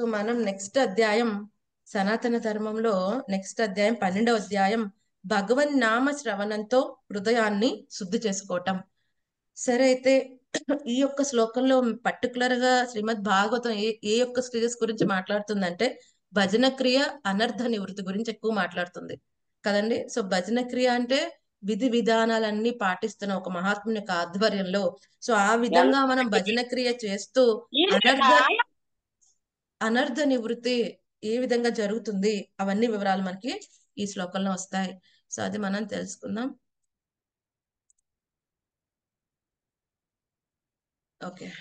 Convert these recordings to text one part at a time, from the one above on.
So మనం next అధ్యాయం సనాతన ధర్మంలో నెక్స్ట్ అధ్యాయం పన్నెండవ అధ్యాయం భగవన్ నామ శ్రవణంతో హృదయాన్ని శుద్ధి చేసుకోవటం. సరే అయితే ఈ యొక్క శ్లోకంలో పర్టికులర్గా శ్రీమద్ భాగవతం ఏ ఏ యొక్క స్టేజెస్ గురించి మాట్లాడుతుందంటే భజన క్రియ అనర్థ నివృత్తి గురించి ఎక్కువ మాట్లాడుతుంది. కదండి? సో భజన క్రియ అంటే విధి విధానాలన్నీ పాటిస్తున్న ఒక మహాత్ముని యొక్క ఆధ్వర్యంలో సో ఆ విధంగా మనం భజన క్రియ చేస్తూ అనర్థ అనర్థ నివృత్తి ఏ విధంగా జరుగుతుంది? అవన్నీ వివరాలు మనకి ఈ శ్లోకంలో వస్తాయి. సో అది మనం తెలుసుకుందాం. ఓకే.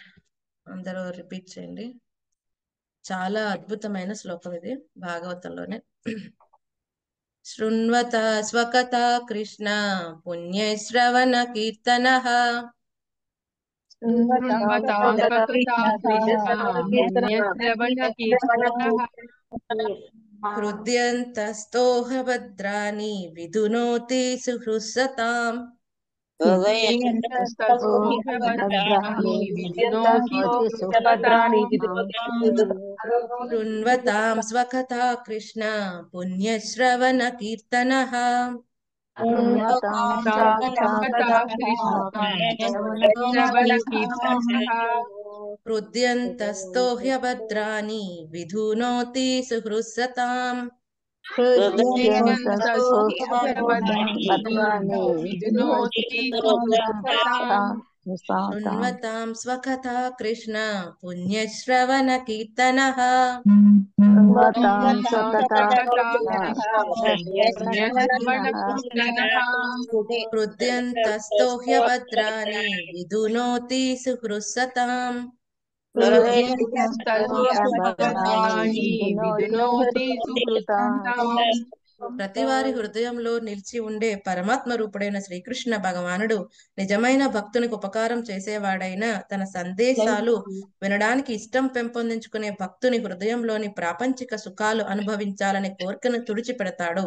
అందరూ రిపీట్ చేయండి. చాలా అద్భుతమైన శ్లోకం ఇది భాగవతంలోనే. శృణ్వత స్వకథ కృష్ణ పుణ్యశ్రవణ కీర్తన. హృద్యంతస్తోహ భద్రాని విధునోతి సుహృసతాం శృణ్వతాం స్వకథా కృష్ణ పుణ్యశ్రవణ కీర్తన హృద్యంతస్థో హ్యభద్రాని విధునోతి సుహృసతాం శృణ్వతాం స్వకథా కృష్ణ పుణ్యశ్రవణ కీర్తన హృద్యంతస్థో హ్యభద్రాని విధునోతి సుహృసతాం ప్రతి వారి హృదయంలో నిలిచి ఉండే పరమాత్మ రూపుడైన శ్రీకృష్ణ భగవానుడు నిజమైన భక్తునికి ఉపకారం చేసేవాడైన తన సందేశాలు వినడానికి ఇష్టం పెంపొందించుకునే భక్తుని హృదయంలోని ప్రాపంచిక సుఖాలు అనుభవించాలనే కోరికను తుడిచిపెడతాడు.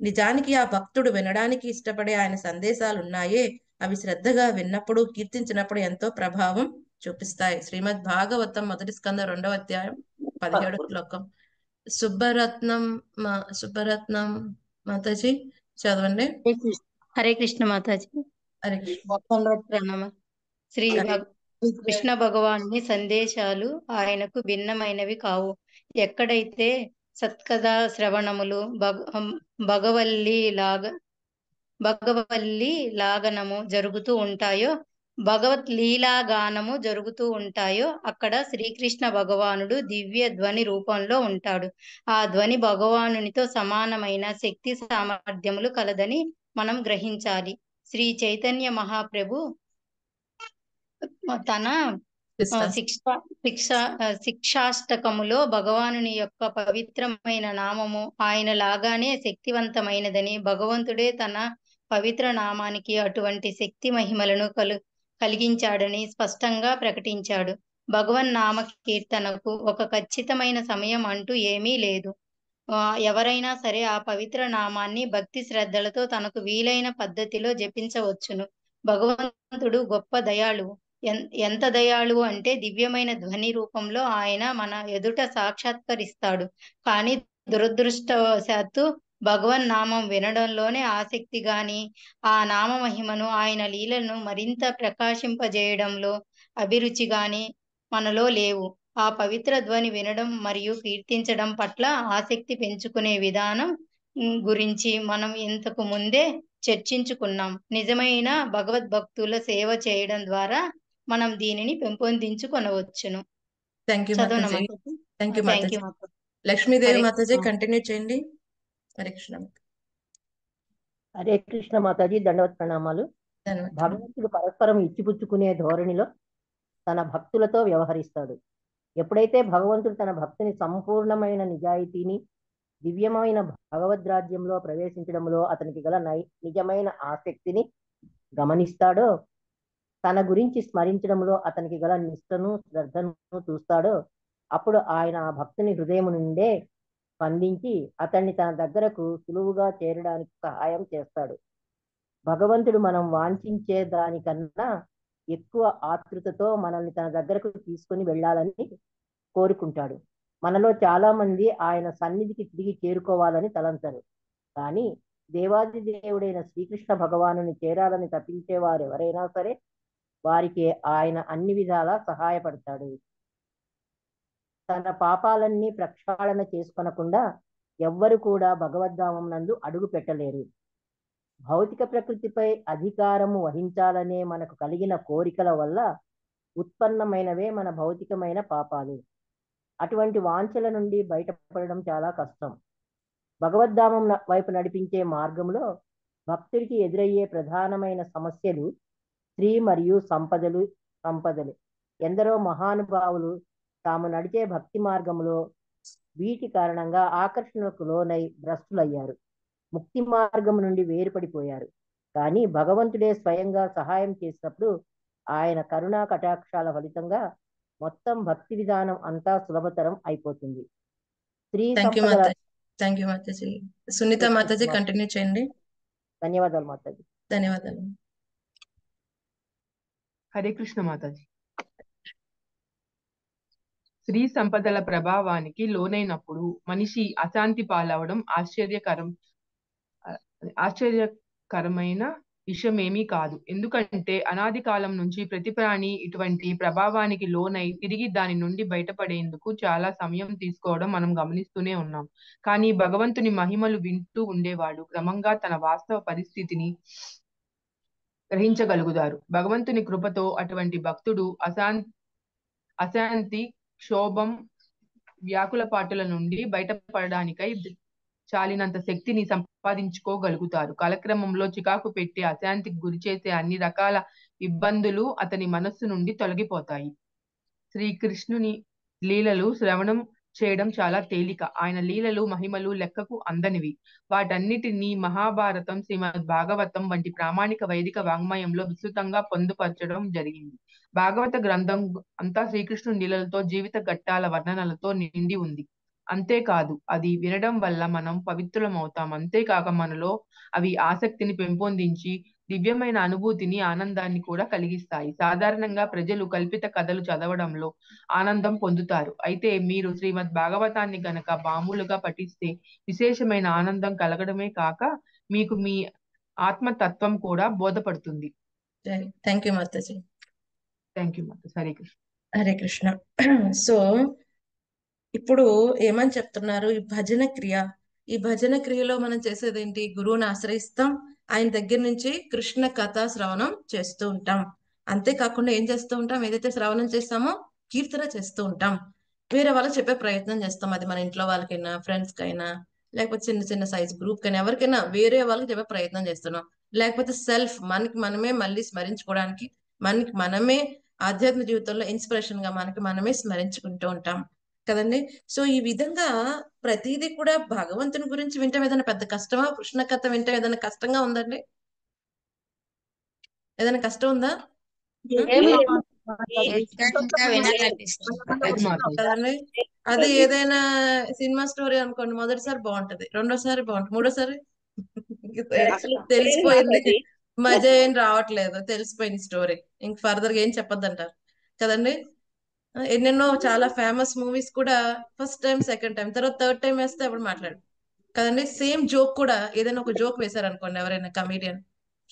నిజానికి ఆ భక్తుడు వినడానికి ఇష్టపడే ఆయన సందేశాలు ఉన్నాయే అవి శ్రద్ధగా విన్నప్పుడు కీర్తించినప్పుడు ఎంతో ప్రభావం చూపిస్తాయి. శ్రీమద్ భాగవతం మొదటి స్కంద రెండవ అధ్యాయం పదిహేడు శ్లోకం. సుబ్బరత్నం మా సుబ్బరత్నం మాతాజీ చదవండి. హరే కృష్ణ మాతాజీ. హరే కృష్ణ. శ్రీ కృష్ణ భగవాన్ని సందేశాలు ఆయనకు భిన్నమైనవి కావు. ఎక్కడైతే సత్కథ శ్రవణములు భగ భగవల్లి లాగ భగవల్లి లాగనము జరుగుతూ ఉంటాయో భగవత్ లీలాగానము జరుగుతూ ఉంటాయో అక్కడ శ్రీకృష్ణ భగవానుడు దివ్య ధ్వని రూపంలో ఉంటాడు. ఆ ధ్వని భగవానునితో సమానమైన శక్తి సామర్థ్యములు కలదని మనం గ్రహించాలి. శ్రీ చైతన్య మహాప్రభు తన శిక్ష. శిక్ష శిక్షాష్టకములో భగవానుని యొక్క పవిత్రమైన నామము ఆయన లాగానే శక్తివంతమైనదని భగవంతుడే తన పవిత్ర నామానికి అటువంటి శక్తి మహిమలను కలు కలిగించాడని స్పష్టంగా ప్రకటించాడు. భగవన్ నామ కీర్తనకు ఒక ఖచ్చితమైన సమయం అంటూ ఏమీ లేదు. ఎవరైనా సరే ఆ పవిత్ర నామాన్ని భక్తి శ్రద్ధలతో తనకు వీలైన పద్ధతిలో జపించవచ్చును. భగవంతుడు గొప్ప దయాళువు ఎంత దయాళువు అంటే దివ్యమైన ధ్వని రూపంలో ఆయన మన ఎదుట సాక్షాత్కరిస్తాడు. కానీ దురదృష్టవశాత్తు భగవన్ నామం వినడంలోనే ఆసక్తి గాని ఆ నామ మహిమను ఆయన లీలను మరింత ప్రకాశింపజేయడంలో అభిరుచి గాని మనలో లేవు. ఆ పవిత్ర ధ్వని వినడం మరియు కీర్తించడం పట్ల ఆసక్తి పెంచుకునే విధానం గురించి మనం ఇంతకు ముందే చర్చించుకున్నాం. నిజమైన భగవద్భక్తుల సేవ చేయడం ద్వారా మనం దీనిని పెంపొందించుకొనవచ్చును. Thank you thank you Lakshmidevi Mataji. Continue చేయండి. హరే కృష్ణ. హరే కృష్ణ మాతాజీ దండవత్ ప్రణామాలు. భగవంతుడు పరస్పరం ఇచ్చిపుచ్చుకునే ధోరణిలో తన భక్తులతో వ్యవహరిస్తాడు. ఎప్పుడైతే భగవంతుడు తన భక్తుని సంపూర్ణమైన నిజాయితీని దివ్యమైన భగవద్రాజ్యంలో ప్రవేశించడంలో అతనికి గల నై నిజమైన ఆసక్తిని గమనిస్తాడో తన గురించి స్మరించడంలో అతనికి గల నిష్టను శ్రద్ధను చూస్తాడో అప్పుడు ఆయన ఆ భక్తుని హృదయం నుండే స్పందించి అతన్ని తన దగ్గరకు సులువుగా చేరడానికి సహాయం చేస్తాడు. భగవంతుడు మనం వాంఛించే దానికన్నా ఎక్కువ ఆతృతతో మనల్ని తన దగ్గరకు తీసుకొని వెళ్ళాలని కోరుకుంటాడు. మనలో చాలా మంది ఆయన సన్నిధికి తిరిగి చేరుకోవాలని తలంచరు. కానీ దేవాది దేవుడైన శ్రీకృష్ణ భగవానుని చేరాలని తప్పించే వారు ఎవరైనా సరే వారికి ఆయన అన్ని విధాలా సహాయపడతాడు. తన పాపాలన్నీ ప్రక్షాళన చేసుకొనకుండా ఎవ్వరు కూడా భగవద్ధామం నందు అడుగు పెట్టలేరు. భౌతిక ప్రకృతిపై అధికారము వహించాలనే మనకు కలిగిన కోరికల వల్ల ఉత్పన్నమైనవే మన భౌతికమైన పాపాలు. అటువంటి వాంఛల నుండి బయటపడడం చాలా కష్టం. భగవద్ధామం వైపు నడిపించే మార్గంలో భక్తుడికి ఎదురయ్యే ప్రధానమైన సమస్యలు స్త్రీ మరియు సంపదలు సంపదలు. ఎందరో మహానుభావులు తాము నడిచే భక్తి మార్గంలో వీటి కారణంగా ఆకర్షణకు లోనై భ్రష్టులయ్యారు. ముక్తి మార్గం నుండి వేరుపడిపోయారు. కానీ భగవంతుడే స్వయంగా సహాయం చేసినప్పుడు ఆయన కరుణా కటాక్షాల ఫలితంగా మొత్తం భక్తి విధానం అంతా సులభతరం అయిపోతుంది. స్త్రీ థ్యాంక్ యూ మాతాజీ. సునీత మాతాజీ కంటిన్యూ చేయండి. ధన్యవాదాలు మాతాజీ. ధన్యవాదాలు. హరే కృష్ణ మాతాజీ. స్త్రీ సంపదల ప్రభావానికి లోనైనప్పుడు మనిషి అశాంతి పాలవడం ఆశ్చర్యకరం ఆశ్చర్యకరమైన విషయం ఏమీ కాదు. ఎందుకంటే అనాది కాలం నుంచి ప్రతి ప్రాణి ఇటువంటి ప్రభావానికి లోనై తిరిగి దాని నుండి బయటపడేందుకు చాలా సమయం తీసుకోవడం మనం గమనిస్తూనే ఉన్నాం. కానీ భగవంతుని మహిమలు వింటూ ఉండేవాడు క్రమంగా తన వాస్తవ పరిస్థితిని గ్రహించగలుగుతారు. భగవంతుని కృపతో అటువంటి భక్తుడు అశాంతి అశాంతి క్షోభం వ్యాకుల పాటల నుండి బయటపడడానికై చాలినంత శక్తిని సంపాదించుకోగలుగుతారు. కాలక్రమంలో చికాకు పెట్టి అశాంతికి గురి చేసే అన్ని రకాల ఇబ్బందులు అతని మనస్సు నుండి తొలగిపోతాయి. శ్రీకృష్ణుని లీలలు శ్రవణం చేయడం చాలా తేలిక. ఆయన లీలలు మహిమలు లెక్కకు అందనివి. వాటన్నిటినీ మహాభారతం శ్రీమద్ భాగవతం వంటి ప్రామాణిక వైదిక వాంగ్మయంలో విస్తృతంగా పొందుపరచడం జరిగింది. భాగవత గ్రంథం అంతా శ్రీకృష్ణుని లీలలతో జీవిత ఘట్టాల వర్ణనలతో నిండి ఉంది. అంతేకాదు అది వినడం వల్ల మనం పవిత్రులమవుతాం. అంతేకాక మనలో అవి ఆసక్తిని పెంపొందించి దివ్యమైన అనుభూతిని ఆనందాన్ని కూడా కలిగిస్తాయి. సాధారణంగా ప్రజలు కల్పిత కథలు చదవడంలో ఆనందం పొందుతారు. అయితే మీరు శ్రీమద్ భాగవతాన్ని గనక మామూలుగా పఠిస్తే విశేషమైన ఆనందం కలగడమే కాక మీకు మీ ఆత్మతత్వం కూడా బోధపడుతుంది. Thank you Mataji. Thank you మాత హరే కృష్ణ హరే కృష్ణ సో ఇప్పుడు ఏమని చెప్తున్నారు? ఈ భజన క్రియ. ఈ భజన క్రియలో మనం చేసేది ఏంటి గురువుని ఆశ్రయిస్తాం. ఆయన దగ్గర నుంచి కృష్ణ కథా శ్రవణం చేస్తూ ఉంటాం. అంతేకాకుండా ఏం చేస్తూ ఉంటాం? ఏదైతే శ్రవణం చేస్తామో కీర్తన చేస్తూ ఉంటాం. వేరే వాళ్ళకి చెప్పే ప్రయత్నం చేస్తాం. అది మన ఇంట్లో వాళ్ళకైనా ఫ్రెండ్స్ కైనా లేకపోతే చిన్న చిన్న సైజ్ గ్రూప్ కైనా ఎవరికైనా వేరే వాళ్ళకి చెప్పే ప్రయత్నం చేస్తున్నాం. లేకపోతే సెల్ఫ్ మనకి మనమే మళ్ళీ స్మరించుకోవడానికి మనకి మనమే ఆధ్యాత్మిక జీవితంలో ఇన్స్పిరేషన్గా మనకి మనమే స్మరించుకుంటూ ఉంటాం కదండి? సో ఈ విధంగా ప్రతిదీ కూడా భగవంతుని గురించి వింటాం. ఏదైనా పెద్ద కష్టమా? కృష్ణ కథ వింటాం. ఏదైనా కష్టంగా ఉందండి? ఏదైనా కష్టం ఉందా? అది ఏదైనా సినిమా స్టోరీ అనుకోండి మొదటిసారి బాగుంటది. రెండోసారి బాగుంటుంది. మూడోసారి? తెలిసిపోయింది. మజా ఏం రావట్లేదు తెలిసిపోయింది స్టోరీ ఇంక ఫర్దర్గా ఏం చెప్పొద్దు అంటారు కదండి ఎన్నెన్నో చాలా ఫేమస్ మూవీస్ కూడా ఫస్ట్ టైం సెకండ్ టైం తర్వాత థర్డ్ టైం వేస్తే అప్పుడు మాట్లాడు. కదండి? సేమ్ జోక్ కూడా ఏదైనా ఒక జోక్ వేశారు అనుకోండి ఎవరైనా కమీడియన్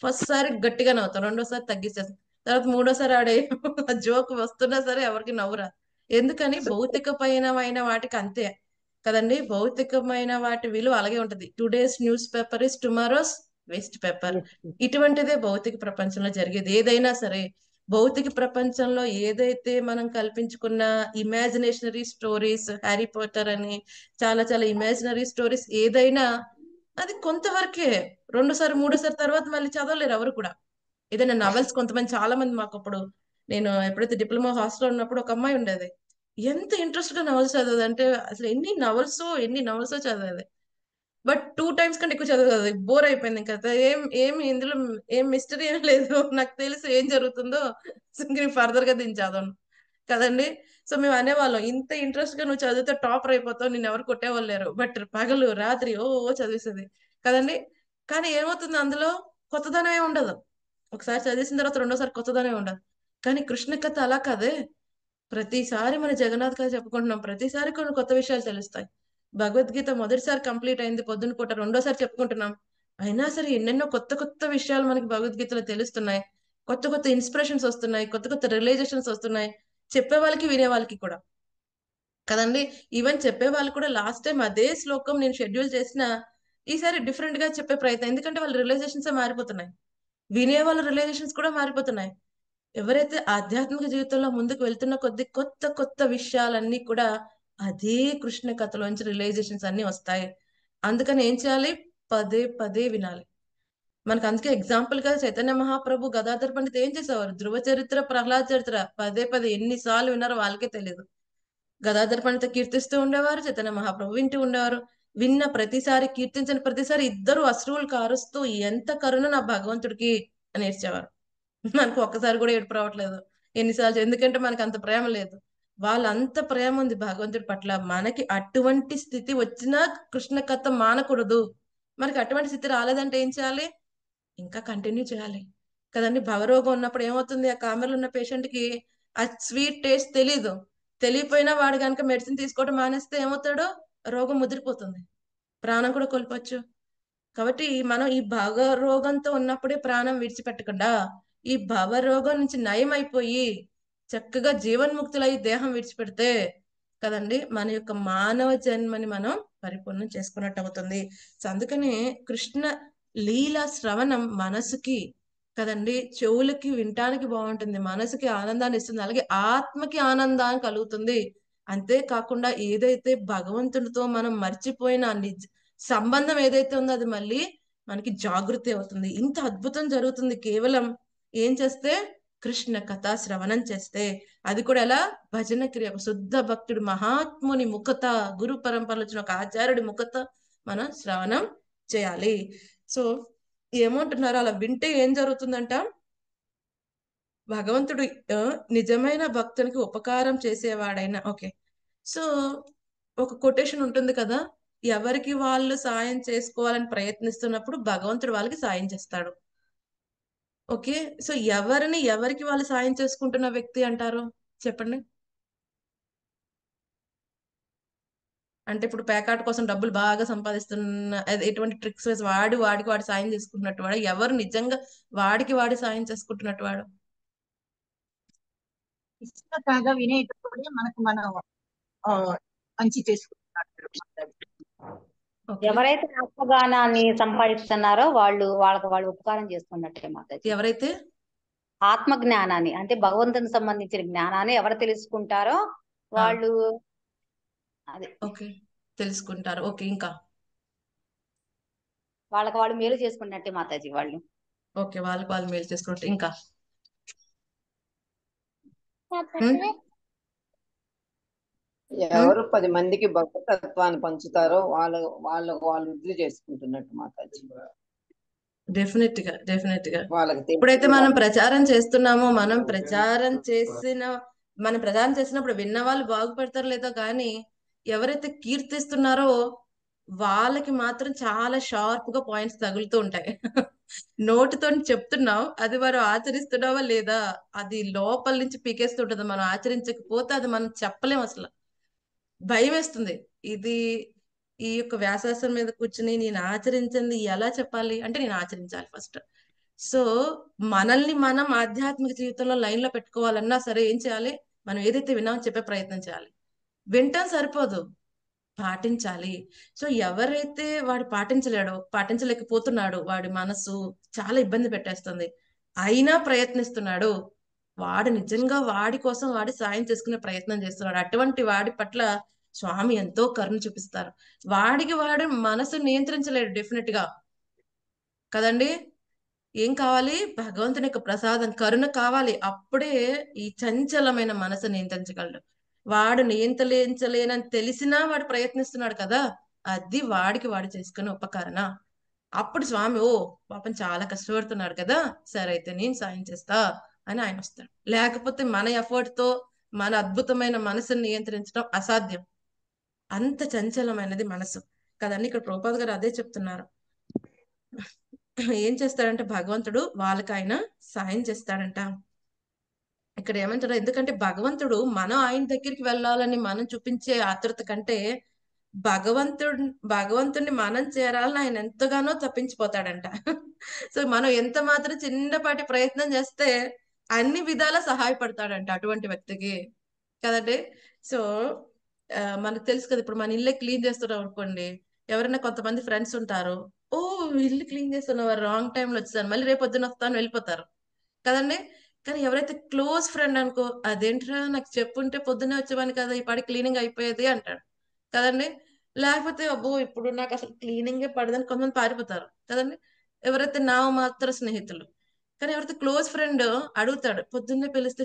ఫస్ట్ సారి గట్టిగా నవ్వుతాం రెండోసారి తగ్గిస్తాం తర్వాత మూడోసారి ఆడే జోక్ వస్తున్నా సరే ఎవరికి నవ్వురా. ఎందుకని? భౌతికమైన వాటికి అంతే. కదండి? భౌతికమైన వాటి విలువ అలాగే ఉంటది. Today's news paper is tomorrow's waste paper. ఇటువంటిదే భౌతిక ప్రపంచంలో జరిగేది. ఏదైనా సరే భౌతిక ప్రపంచంలో ఏదైతే మనం కల్పించుకున్న ఇమాజినేషనరీ స్టోరీస్ హ్యారీ పాటర్ అని చాలా చాలా ఇమాజినరీ స్టోరీస్ ఏదైనా అది కొంతవరకే రెండోసారి మూడోసారి తర్వాత మళ్ళీ చదవలేరు ఎవరు కూడా. ఏదైనా నవల్స్ కొంతమంది చాలా మంది మాకు అప్పుడు నేను ఎప్పుడైతే డిప్లొమా హాస్టల్లో ఉన్నప్పుడు ఒక అమ్మాయి ఉండేది. ఎంత ఇంట్రెస్ట్గా నవల్స్ చదివేది అంటే అసలు ఎన్ని నవల్స్ ఎన్ని నవల్స్ చదివేది. బట్ టూ టైమ్స్ కంటే ఎక్కువ చదువు కదా బోర్ అయిపోయింది ఇంకా. ఏం ఏం ఇందులో ఏం మిస్టరీ ఏం లేదు. నాకు తెలుసు ఏం జరుగుతుందో ఫర్దర్గా దీన్ని చదవను. కదండి? సో మేము అనేవాళ్ళం ఇంత ఇంట్రెస్ట్గా నువ్వు చదివితే టాపర్ అయిపోతావు నేను ఎవరు కొట్టేవాళ్ళు లేరు. బట్ పగలు రాత్రి ఓ ఓ చదివేసేది. కదండి? కానీ ఏమవుతుంది అందులో? కొత్తదనమే ఉండదు. ఒకసారి చదివేసిన తర్వాత రెండోసారి కొత్తదనమే ఉండదు. కానీ కృష్ణ కథ అలా కదే. ప్రతిసారి మన జగన్నాథ్ కథ చెప్పుకుంటున్నాం. ప్రతిసారి కొన్ని కొత్త విషయాలు తెలుస్తాయి. భగవద్గీత మొదటిసారి కంప్లీట్ అయింది పొద్దున పూట రెండోసారి చెప్పుకుంటున్నాం. అయినా సరే ఎన్నెన్నో కొత్త కొత్త విషయాలు మనకి భగవద్గీతలో తెలుస్తున్నాయి. కొత్త కొత్త ఇన్స్పిరేషన్స్ వస్తున్నాయి కొత్త కొత్త రియలైజేషన్స్ వస్తున్నాయి. చెప్పే వాళ్ళకి వినే వాళ్ళకి కూడా. కదండి? ఈవెన్ చెప్పే వాళ్ళు కూడా లాస్ట్ టైం అదే శ్లోకం నేను షెడ్యూల్ చేసిన ఈసారి డిఫరెంట్గా చెప్పే ప్రయత్నం. ఎందుకంటే వాళ్ళ రిలైజేషన్స్ మారిపోతున్నాయి. వినే వాళ్ళ రిలైజేషన్స్ కూడా మారిపోతున్నాయి. ఎవరైతే ఆధ్యాత్మిక జీవితంలో ముందుకు వెళ్తున్న కొద్ది కొత్త కొత్త విషయాలన్నీ కూడా అదే కృష్ణ కథలోంచి రిలైజేషన్స్ అన్ని వస్తాయి. అందుకని ఏం చేయాలి? పదే పదే వినాలి. మనకు అందుకే ఎగ్జాంపుల్గా చైతన్య మహాప్రభు గదాధర్ పండిత్ ఏం చేసేవారు? ధ్రువ చరిత్ర ప్రహ్లాద్ చరిత్ర. పదే పదే ఎన్నిసార్లు విన్నారో వాళ్ళకే తెలియదు గదాధర్ పండిత కీర్తిస్తూ ఉండేవారు చైతన్య మహాప్రభు వింటూ ఉండేవారు. విన్న ప్రతిసారి కీర్తించిన ప్రతిసారి ఇద్దరు అశ్రువులు కారుస్తూ ఎంత కరుణ నా భగవంతుడికి అని ఏడ్చేవారు. మనకు ఒక్కసారి కూడా ఏడుపు రావట్లేదు. ఎన్నిసార్లు ఎందుకంటే మనకు అంత ప్రేమ లేదు. వాళ్ళంత ప్రేమ ఉంది భగవంతుడి పట్ల. మనకి అటువంటి స్థితి వచ్చినా కృష్ణ కథ మానకూడదు. మనకి అటువంటి స్థితి రాలేదంటే ఏం చేయాలి? ఇంకా కంటిన్యూ చేయాలి. కదండి భవరోగం ఉన్నప్పుడు ఏమవుతుంది? ఆ కామెరలో ఉన్న పేషెంట్కి ఆ స్వీట్ టేస్ట్ తెలీదు. తెలియపోయినా వాడు కనుక మెడిసిన్ తీసుకోవడం మానేస్తే ఏమవుతాడో? రోగం ముదిరిపోతుంది. ప్రాణం కూడా కోల్పోవచ్చు. కాబట్టి మనం ఈ భవ రోగంతో ఉన్నప్పుడే ప్రాణం విడిచిపెట్టకుండా ఈ భవ రోగం నుంచి నయం అయిపోయి చక్కగా జీవన్ముక్తులై దేహం విడిచిపెడితే కదండి మన యొక్క మానవ జన్మని మనం పరిపూర్ణం చేసుకున్నట్టు అవుతుంది సో అందుకని కృష్ణ లీల శ్రవణం మనసుకి కదండి చెవులకి వినటానికి బాగుంటుంది. మనసుకి ఆనందాన్ని ఇస్తుంది. అలాగే ఆత్మకి ఆనందాన్ని కలుగుతుంది. అంతేకాకుండా ఏదైతే భగవంతుడితో మనం మర్చిపోయిన నిజ సంబంధం ఏదైతే ఉందో అది మళ్ళీ మనకి జాగృతి అవుతుంది. ఇంత అద్భుతం జరుగుతుంది. కేవలం ఏం చేస్తే కృష్ణ కథా శ్రవణం చేస్తే అది కూడా ఎలా? భజన క్రియ శుద్ధ భక్తుడు మహాత్ముని ముఖత గురు పరంపరలో వచ్చిన ఒక ఆచార్యుడి ముఖత మనం శ్రవణం చేయాలి. సో ఏమంటున్నారు అలా వింటే ఏం జరుగుతుందంట? భగవంతుడు నిజమైన భక్తునికి ఉపకారం చేసేవాడైనా ఓకే. సో ఒక కొటేషన్ ఉంటుంది కదా? ఎవరికి వాళ్ళు సాయం చేసుకోవాలని ప్రయత్నిస్తున్నప్పుడు భగవంతుడు వాళ్ళకి సాయం చేస్తాడు. ఓకే. సో ఎవరిని ఎవరికి వాళ్ళు సాయం చేసుకుంటున్న వ్యక్తి అంటారు? చెప్పండి. అంటే ఇప్పుడు పేకాట కోసం డబ్బులు బాగా సంపాదిస్తున్న ఎటువంటి ట్రిక్స్ వేసి వాడి వాడికి వాడి సాయం చేసుకుంటున్నట్టు వాడు? ఎవరు నిజంగా వాడికి వాడి సాయం చేసుకుంటున్నట్టు వాడు? ఇష్టంగా వినేటప్పుడే మనకు మనం మంచి చేసుకుంటున్నాడు ఎవరైతే ఆత్మగానాన్ని సంపాదిస్తున్నారో వాళ్ళు వాళ్ళకి వాళ్ళు ఉపకారం చేసుకున్నట్టే మాతాజీ ఎవరైతే? ఆత్మ జ్ఞానాన్ని అంటే భగవంతుని సంబంధించిన జ్ఞానాన్ని ఎవరు తెలుసుకుంటారో వాళ్ళు అదే. ఓకే. తెలుసుకుంటారు. ఓకే ఇంకా? వాళ్ళకి వాళ్ళు మేలు చేసుకున్నట్టే మాతాజీ వాళ్ళు. ఓకే వాళ్ళకి వాళ్ళు మేలు చేసుకుంటే ఇంకా? ఎవరు పది మందికి భక్తత్వాన్ని పంచుతారో వాళ్ళ వాళ్ళకు వాళ్ళు వృద్ధి చేసుకుంటున్నట్టు మాతాజీ. డెఫినెట్గా డెఫినెట్గా వాళ్ళకి తెలిసి ఎప్పుడైతే మనం ప్రచారం చేస్తున్నామో మనం ప్రచారం చేసిన మనం ప్రచారం చేసినప్పుడు విన్న వాళ్ళు బాగుపడతారు లేదో కానీ ఎవరైతే కీర్తిస్తున్నారో వాళ్ళకి మాత్రం చాలా షార్ప్గా పాయింట్స్ తగులుతూ ఉంటాయి. నోటితో చెప్తున్నాం అది మనం ఆచరిస్తున్నావా లేదా అది లోపల నుంచి పీకేస్తుంటది మనం ఆచరించకపోతే అది మనం చెప్పలేం అసలు. భయం వేస్తుంది ఇది ఈ యొక్క వ్యాసాసం మీద కూర్చుని నేను ఆచరించింది ఎలా చెప్పాలి? అంటే నేను ఆచరించాలి ఫస్ట్. సో మనల్ని మనం ఆధ్యాత్మిక జీవితంలో లైన్లో పెట్టుకోవాలన్నా సరే ఏం చేయాలి? మనం ఏదైతే విన్నామో చెప్పే ప్రయత్నం చేయాలి. వింటాం సరిపోదు. పాటించాలి. సో ఎవరైతే వాడు పాటించలేడో పాటించలేకపోతున్నాడో వాడి మనసు చాలా ఇబ్బంది పెట్టేస్తుంది. అయినా ప్రయత్నిస్తున్నాడు. వాడు నిజంగా వాడి కోసం వాడి సాయం చేసుకునే ప్రయత్నం చేస్తున్నాడు. అటువంటి వాడి పట్ల స్వామి ఎంతో కరుణ చూపిస్తారు. వాడికి వాడు మనసు నియంత్రించలేడు డెఫినెట్గా కదండి? ఏం కావాలి? భగవంతుని యొక్క ప్రసాదం కరుణ కావాలి. అప్పుడే ఈ చంచలమైన మనసు నియంత్రించగలడు. వాడు నియంత్రించలేనని తెలిసినా వాడు ప్రయత్నిస్తున్నాడు కదా? అది వాడికి వాడు చేసుకునే ఉపకరణ. అప్పుడు స్వామి ఓ పాపం చాలా కష్టపడుతున్నాడు కదా? సరే అయితే నేను సాయం చేస్తా అని ఆయన వస్తాడు. లేకపోతే మన ఎఫర్ట్తో మన అద్భుతమైన మనసుని నియంత్రించడం అసాధ్యం. అంత చంచలమైనది మనసు. కదండి? ఇక్కడ ప్రోపాద్ గారు అదే చెప్తున్నారు. ఏం చేస్తాడంటే భగవంతుడు వాళ్ళకి ఆయన సాయం చేస్తాడంట. ఇక్కడ ఏమంటారు ఎందుకంటే భగవంతుడు మనం ఆయన దగ్గరికి వెళ్ళాలని మనం చూపించే ఆతృత కంటే భగవంతుడు భగవంతుడిని మనం చేరాలని ఆయన ఎంతగానో తప్పించిపోతాడంట. సో మనం ఎంత మాత్రం చిన్నపాటి ప్రయత్నం చేస్తే అన్ని విధాలా సహాయపడతాడంట అటువంటి వ్యక్తికి. కదండి? సో మనకు తెలుసు కదా ఇప్పుడు మన ఇల్లే క్లీన్ చేస్తున్నాం అనుకోండి ఎవరైనా కొంతమంది ఫ్రెండ్స్ ఉంటారు ఓ ఇల్లు క్లీన్ చేస్తున్నవారు రాంగ్ టైంలో వచ్చేసాను మళ్ళీ రేపు పొద్దున వస్తాను వెళ్ళిపోతారు. కదండి? కానీ ఎవరైతే క్లోజ్ ఫ్రెండ్ అనుకో అదేంట్రా నాకు చెప్పుంటే పొద్దున్నే వచ్చేవాని కదా ఈ పాడి క్లీనింగ్ అయిపోయేది అంటాడు. కదండి? లేకపోతే అబ్బో ఇప్పుడు నాకు అసలు క్లీనింగే పడదని కొంతమంది పారిపోతారు. కదండి? ఎవరైతే నా మాత్ర స్నేహితులు. కానీ ఎవరైతే క్లోజ్ ఫ్రెండ్ అడుగుతాడు పొద్దున్నే పిలిస్తే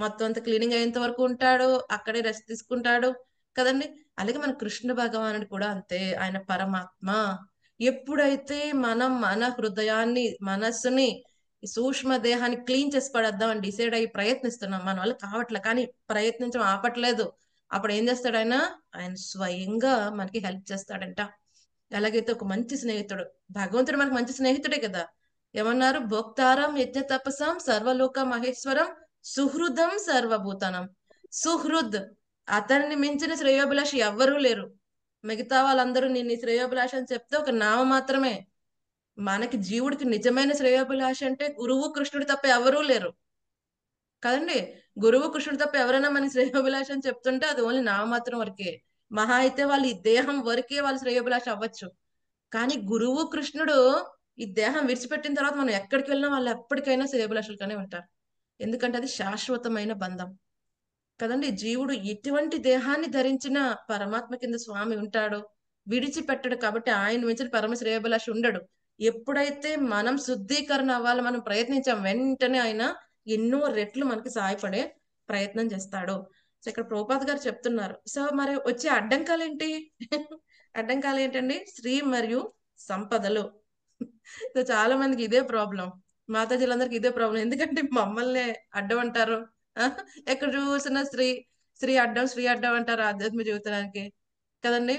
మొత్తం అంత క్లీనింగ్ అయ్యేంత వరకు ఉంటాడు అక్కడే రెస్ట్ తీసుకుంటాడు కదండి. అలాగే మన కృష్ణ భగవానుడు కూడా అంతే ఆయన పరమాత్మ. ఎప్పుడైతే మనం మన హృదయాన్ని మనస్సుని సూక్ష్మ దేహాన్ని క్లీన్ చేసి పడేద్దామని డిసైడ్ అయ్యి ప్రయత్నిస్తున్నాం మన వల్ల కావట్లే కానీ ప్రయత్నించడం ఆపట్లేదు. అప్పుడు ఏం చేస్తాడు ఆయన? ఆయన స్వయంగా మనకి హెల్ప్ చేస్తాడంట. ఎలాగైతే ఒక మంచి స్నేహితుడు భగవంతుడు మనకు మంచి స్నేహితుడే కదా. ఏమన్నారు? భోక్తారం యజ్ఞ తపసం సర్వలోక మహేశ్వరం సుహృదం సర్వభూతనం. సుహృద్ అతన్ని మించిన శ్రేయోభిలాష ఎవ్వరూ లేరు. మిగతా వాళ్ళందరూ నేను ఈ శ్రేయోభిలాష అని చెప్తే ఒక నామ మాత్రమే. మనకి జీవుడికి నిజమైన శ్రేయోభిలాష అంటే గురువు కృష్ణుడు తప్ప ఎవరూ లేరు. కదండి? గురువు కృష్ణుడు తప్ప ఎవరైనా మన శ్రేయోభిలాష అని చెప్తుంటే అది ఓన్లీ నామమాత్రం వరకే. మహా అయితే వాళ్ళు ఈ దేహం వరకే వాళ్ళు శ్రేయోభిలాష అవ్వచ్చు. కానీ గురువు కృష్ణుడు ఈ దేహం విడిచిపెట్టిన తర్వాత మనం ఎక్కడికి వెళ్ళినా వాళ్ళు ఎప్పటికైనా శ్రేయోభిలాషులుగానే ఉంటారు. ఎందుకంటే అది శాశ్వతమైన బంధం. కదండి? జీవుడు ఎటువంటి దేహాన్ని ధరించిన పరమాత్మ కింద స్వామి ఉంటాడు విడిచిపెట్టడు కాబట్టి ఆయన మించిన పరమ శ్రేయభిలాష ఉండడు. ఎప్పుడైతే మనం శుద్ధీకరణ అవ్వాలి మనం ప్రయత్నించాం వెంటనే ఆయన ఎన్నో రెట్లు మనకి సహాయపడే ప్రయత్నం చేస్తాడు. సో ఇక్కడ ప్రోపాత్ గారు చెప్తున్నారు. సో మరి వచ్చే అడ్డంకాలు ఏంటి అడ్డంకాలు ఏంటండి స్త్రీ మరియు సంపదలు. సో చాలా మందికి ఇదే ప్రాబ్లం. మాతాజీలందరికీ ఇదే ప్రాబ్లం ఎందుకంటే మమ్మల్ని అడ్డం అంటారు? ఎక్కడ చూసిన స్త్రీ స్త్రీ అడ్డం స్త్రీ అడ్డం అంటారు ఆధ్యాత్మ జీవితానికి. కదండి?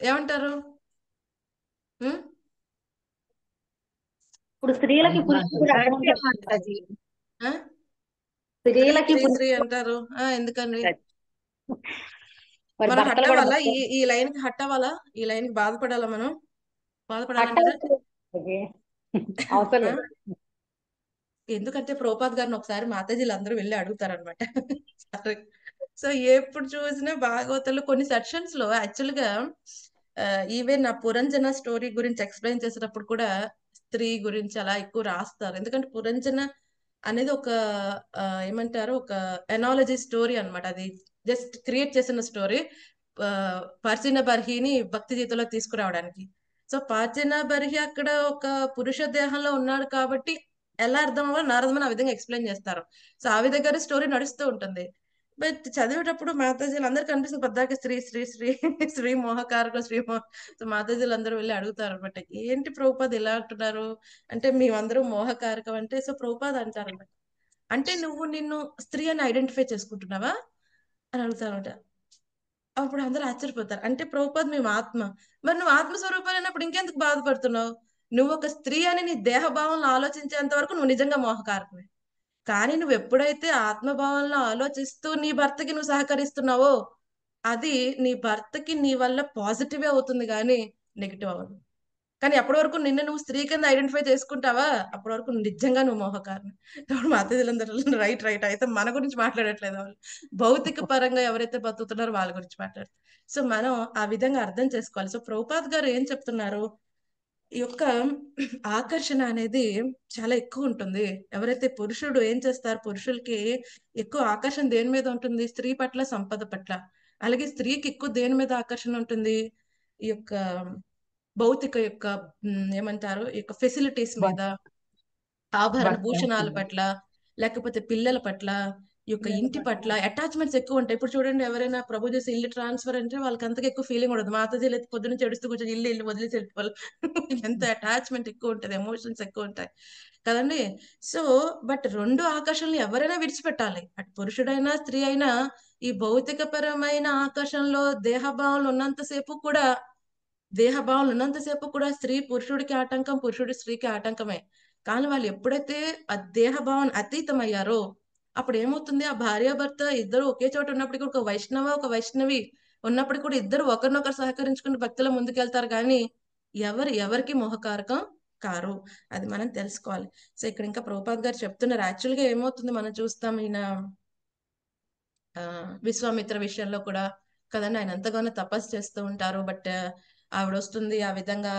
ఏమంటారు? ఇప్పుడు స్త్రీలకి? స్త్రీలకి స్త్రీ అంటారు. ఆ ఎందుకండి మనం హట్ అవ్వాలా ఈ ఈ లైన్కి హట్ అవ్వాలా ఈ లైన్కి బాధపడాలా మనం? బాధపడాలంటారా? అవసరం ఎందుకంటే ప్రోపాత్ గారిని ఒకసారి మాతాజీలు అందరూ వెళ్ళి అడుగుతారనమాట అనమాట సో ఎప్పుడు చూసినా భాగవతంలో కొన్ని సెక్షన్స్లో యాక్చువల్గా ఈవెన్ నా పురంజన స్టోరీ గురించి ఎక్స్ప్లెయిన్ చేసేటప్పుడు కూడా స్త్రీ గురించి అలా ఎక్కువ రాస్తారు. ఎందుకంటే పురంజన అనేది ఒక ఏమంటారు? ఒక ఎనాలజీ స్టోరీ అన్నమాట. అది జస్ట్ క్రియేట్ చేసిన స్టోరీ పర్సిన బర్హిని భక్తి జీతంలో తీసుకురావడానికి. సో పార్చిన బర్హి అక్కడ ఒక పురుష దేహంలో ఉన్నాడు కాబట్టి ఎలా అర్థం అవ్వాలి నారదమని ఆ విధంగా ఎక్స్ప్లెయిన్ చేస్తారు. సో ఆ విధంగా స్టోరీ నడుస్తూ ఉంటుంది. బట్ చదివేటప్పుడు మాతాజీలు అందరు అనిపిస్తుంది పద్దాక స్త్రీ స్త్రీ శ్రీ శ్రీ మోహకారకం శ్రీ మోహ మాతాజీలు అందరూ వెళ్ళి అడుగుతారు అనమాట ఏంటి ప్రభుపాద్ ఇలా అంటున్నారు? అంటే మేమందరూ మోహకారకం అంటే సో ప్రభుపాద్ అంటారు అనమాట అంటే నువ్వు నిన్ను స్త్రీ అని ఐడెంటిఫై చేసుకుంటున్నావా? అని అడుగుతారన్నమాట. అప్పుడు అందరూ ఆశ్చర్యపోతారు. అంటే ప్రభుపాద్ మేము ఆత్మ. మరి నువ్వు ఆత్మస్వరూపాలైనప్పుడు ఇంకెందుకు బాధపడుతున్నావు? నువ్వు ఒక స్త్రీ అని నీ దేహభావంలో ఆలోచించేంత వరకు నువ్వు నిజంగా మోహకారకమే కానీ నువ్వు ఎప్పుడైతే ఆత్మభావంలో ఆలోచిస్తూ నీ భర్తకి నువ్వు సహకరిస్తున్నావో అది నీ భర్తకి నీ వల్ల పాజిటివ్ అవుతుంది కానీ నెగిటివ్ అవ్వదు. కానీ అప్పటి వరకు నిన్ను నువ్వు స్త్రీ కింద ఐడెంటిఫై చేసుకుంటావా? అప్పటి వరకు నిజంగా నువ్వు మోహకారణం. ఇప్పుడు మా అతిథులందరూ రైట్ రైట్. అయితే మన గురించి మాట్లాడట్లేదు వాళ్ళు. భౌతిక పరంగా ఎవరైతే బతుకుతున్నారో వాళ్ళ గురించి మాట్లాడతారు. సో మనం ఆ విధంగా అర్థం చేసుకోవాలి. సో ప్రభుపాద్ గారు ఏం చెప్తున్నారు? ఈ యొక్క ఆకర్షణ అనేది చాలా ఎక్కువ ఉంటుంది. ఎవరైతే పురుషుడు ఏం చేస్తారు? పురుషులకి ఎక్కువ ఆకర్షణ దేని మీద ఉంటుంది? స్త్రీ పట్ల సంపద పట్ల. అలాగే స్త్రీకి ఎక్కువ దేని మీద ఆకర్షణ ఉంటుంది? ఈ యొక్క భౌతిక యొక్క ఏమంటారు యొక్క ఫెసిలిటీస్ మీద ఆభరణ భూషణాల పట్ల లేకపోతే పిల్లల పట్ల ఈ యొక్క ఇంటి పట్ల. అటాచ్మెంట్స్ ఎక్కువ ఉంటాయి. ఇప్పుడు చూడండి ఎవరైనా ప్రభు చేసి ఇల్లు ట్రాన్స్ఫర్ అంటే వాళ్ళకి అంతగా ఎక్కువ ఫీలింగ్ ఉండదు. మాతాజీలు అయితే పొద్దున్న చెడుస్తూ కూర్చొని ఇల్లు ఇల్లు వదిలేసి వెళ్ళిపోవాలి. ఎంత అటాచ్మెంట్ ఎక్కువ ఉంటుంది ఎమోషన్స్ ఎక్కువ ఉంటాయి. కదండి? సో బట్ రెండు ఆకర్షణలు ఎవరైనా విడిచిపెట్టాలి. అటు పురుషుడైనా స్త్రీ అయినా ఈ భౌతికపరమైన ఆకర్షణలో దేహభావంలో ఉన్నంతసేపు కూడా దేహభావం ఉన్నంతసేపు కూడా స్త్రీ పురుషుడికి ఆటంకం పురుషుడి స్త్రీకి ఆటంకమే. కానీ వాళ్ళు ఎప్పుడైతే ఆ దేహభావం అతీతం అయ్యారో అప్పుడు ఏమవుతుంది ఆ భార్యాభర్త ఇద్దరు ఒకే చోట ఉన్నప్పటికీ ఒక వైష్ణవ ఒక వైష్ణవి ఉన్నప్పుడు కూడా ఇద్దరు ఒకరినొకరు సహకరించుకుని భక్తుల ముందుకెళ్తారు. కానీ ఎవరు ఎవరికి మోహకారకం కారు? అది మనం తెలుసుకోవాలి. సో ఇక్కడ ఇంకా ప్రభుపాద్ గారు చెప్తున్నారు. యాక్చువల్గా ఏమవుతుంది? మనం చూస్తాం ఈయన ఆ విశ్వామిత్ర విషయంలో కూడా కదండి ఆయన ఎంతగానో తపస్సు చేస్తూ ఉంటారు. బట్ ఆవిడ వస్తుంది ఆ విధంగా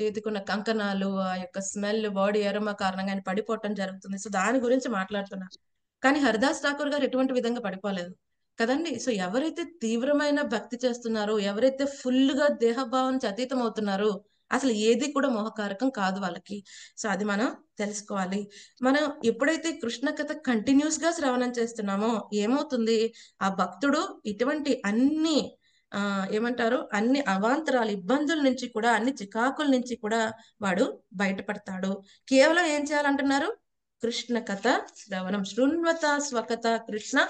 చేతికున్న కంకణాలు ఆ యొక్క స్మెల్ బాడీ ఎరమ కారణంగా ఆయన పడిపోవటం జరుగుతుంది. సో దాని గురించి మాట్లాడుతున్నారు కానీ హరిదాస్ ఠాకూర్ గారు ఎటువంటి విధంగా పడిపోలేదు. కదండి? సో ఎవరైతే తీవ్రమైన భక్తి చేస్తున్నారో ఎవరైతే ఫుల్గా దేహభావానికి అతీతం అవుతున్నారో అసలు ఏది కూడా మోహకారకం కాదు వాళ్ళకి. సో అది మనం తెలుసుకోవాలి. మనం ఎప్పుడైతే కృష్ణ కథ కంటిన్యూస్గా శ్రవణం చేస్తున్నామో ఏమవుతుంది? ఆ భక్తుడు ఇటువంటి అన్ని ఆ ఏమంటారు? అన్ని అవాంతరాలు ఇబ్బందుల నుంచి కూడా అన్ని చికాకుల నుంచి కూడా వాడు బయటపడతాడు. కేవలం ఏం చేయాలంటున్నారు? కృష్ణ కథ శ్రవణం. శృణ్వత స్వకథ కృష్ణ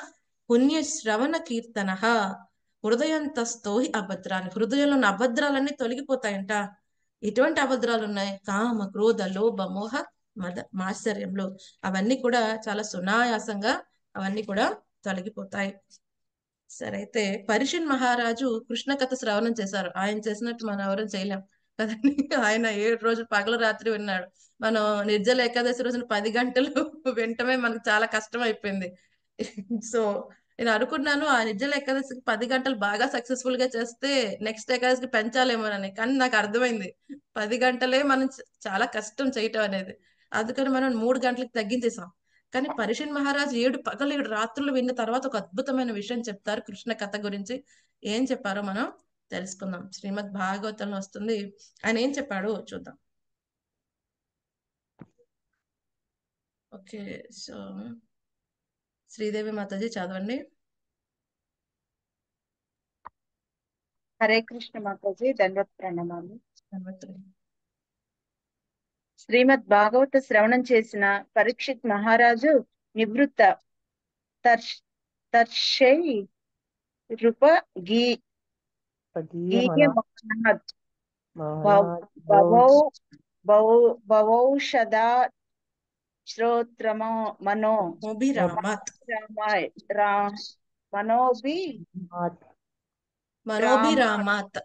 పుణ్య శ్రవణ కీర్తన. హృదయంతస్తో అభద్రాన్ని. హృదయంలో ఉన్న అభద్రాలన్నీ తొలగిపోతాయంట. ఎటువంటి అభద్రాలు ఉన్నాయి? కామ క్రోధ లోభ మోహ మద మాశ్చర్యంలో. అవన్నీ కూడా చాలా సునాయాసంగా అవన్నీ కూడా తొలగిపోతాయి. సరే అయితే పరిషిన్ మహారాజు కృష్ణ కథ శ్రవణం చేశారు. ఆయన చేసినట్టు మనం ఎవరూ చేయలేం కదండి. ఆయన ఏడు రోజులు పగల రాత్రి విన్నాడు. మనం నిర్జల ఏకాదశి రోజున పది గంటలు వింటమే మనకు చాలా కష్టం అయిపోయింది సో నేను అనుకున్నాను ఆ నిర్జల ఏకాదశికి పది గంటలు బాగా సక్సెస్ఫుల్గా చేస్తే నెక్స్ట్ ఏకాదశికి పెంచాలేమోనని. కానీ నాకు అర్థమైంది. పది గంటలే మనం చాలా కష్టం చేయటం అనేది. అందుకని మనం మూడు గంటలకు తగ్గించేసాం కానీ పరిషిన్ మహారాజ్ ఏడు పగలు ఏడు రాత్రులు విన్న తర్వాత ఒక అద్భుతమైన విషయం చెప్తారు కృష్ణ కథ గురించి. ఏం చెప్పారో మనం తెలుసుకుందాం. శ్రీమద్ భాగవతంలో వస్తుంది. ఆయన ఏం చెప్పాడు చూద్దాం. ఓకే సో శ్రీదేవి మాతాజీ చదవండి. హరే కృష్ణ మాతాజీ దండవత్ ప్రణామాలు ధన్వతులు. శ్రీమద్ భాగవత శ్రవణం చేసిన పరీక్షిత్ మహారాజు నివృత్త తర్ష్ రూప గీ భవౌషధా శ్రోత్రమో మనో మనోభి మనోభిరామాత్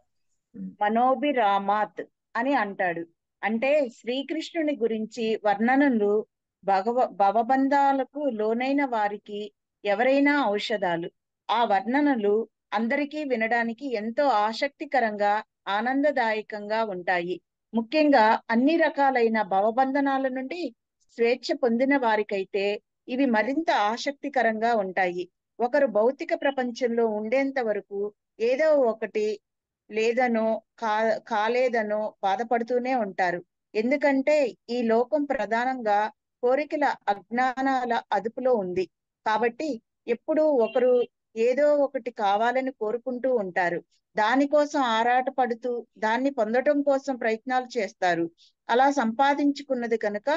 మనోభిరామాత్ అని అంటాడు. అంటే శ్రీకృష్ణుని గురించి వర్ణనలు భగవ భవబంధాలకు లోనైన వారికి ఎవరైనా ఔషధాలు. ఆ వర్ణనలు అందరికీ వినడానికి ఎంతో ఆసక్తికరంగా ఆనందదాయకంగా ఉంటాయి. ముఖ్యంగా అన్ని రకాలైన భవబంధనాల నుండి స్వేచ్ఛ పొందిన వారికైతే ఇవి మరింత ఆసక్తికరంగా ఉంటాయి. ఒకరు భౌతిక ప్రపంచంలో ఉండేంత వరకు ఏదో ఒకటి లేదనో కా కాలేదనో బాధపడుతూనే ఉంటారు. ఎందుకంటే ఈ లోకం ప్రధానంగా కోరికల అజ్ఞానాల అదుపులో ఉంది. కాబట్టి ఎప్పుడూ ఒకరు ఏదో ఒకటి కావాలని కోరుకుంటూ ఉంటారు. దానికోసం ఆరాటపడుతూ దాన్ని పొందటం కోసం ప్రయత్నాలు చేస్తారు. అలా సంపాదించుకున్నది కనుక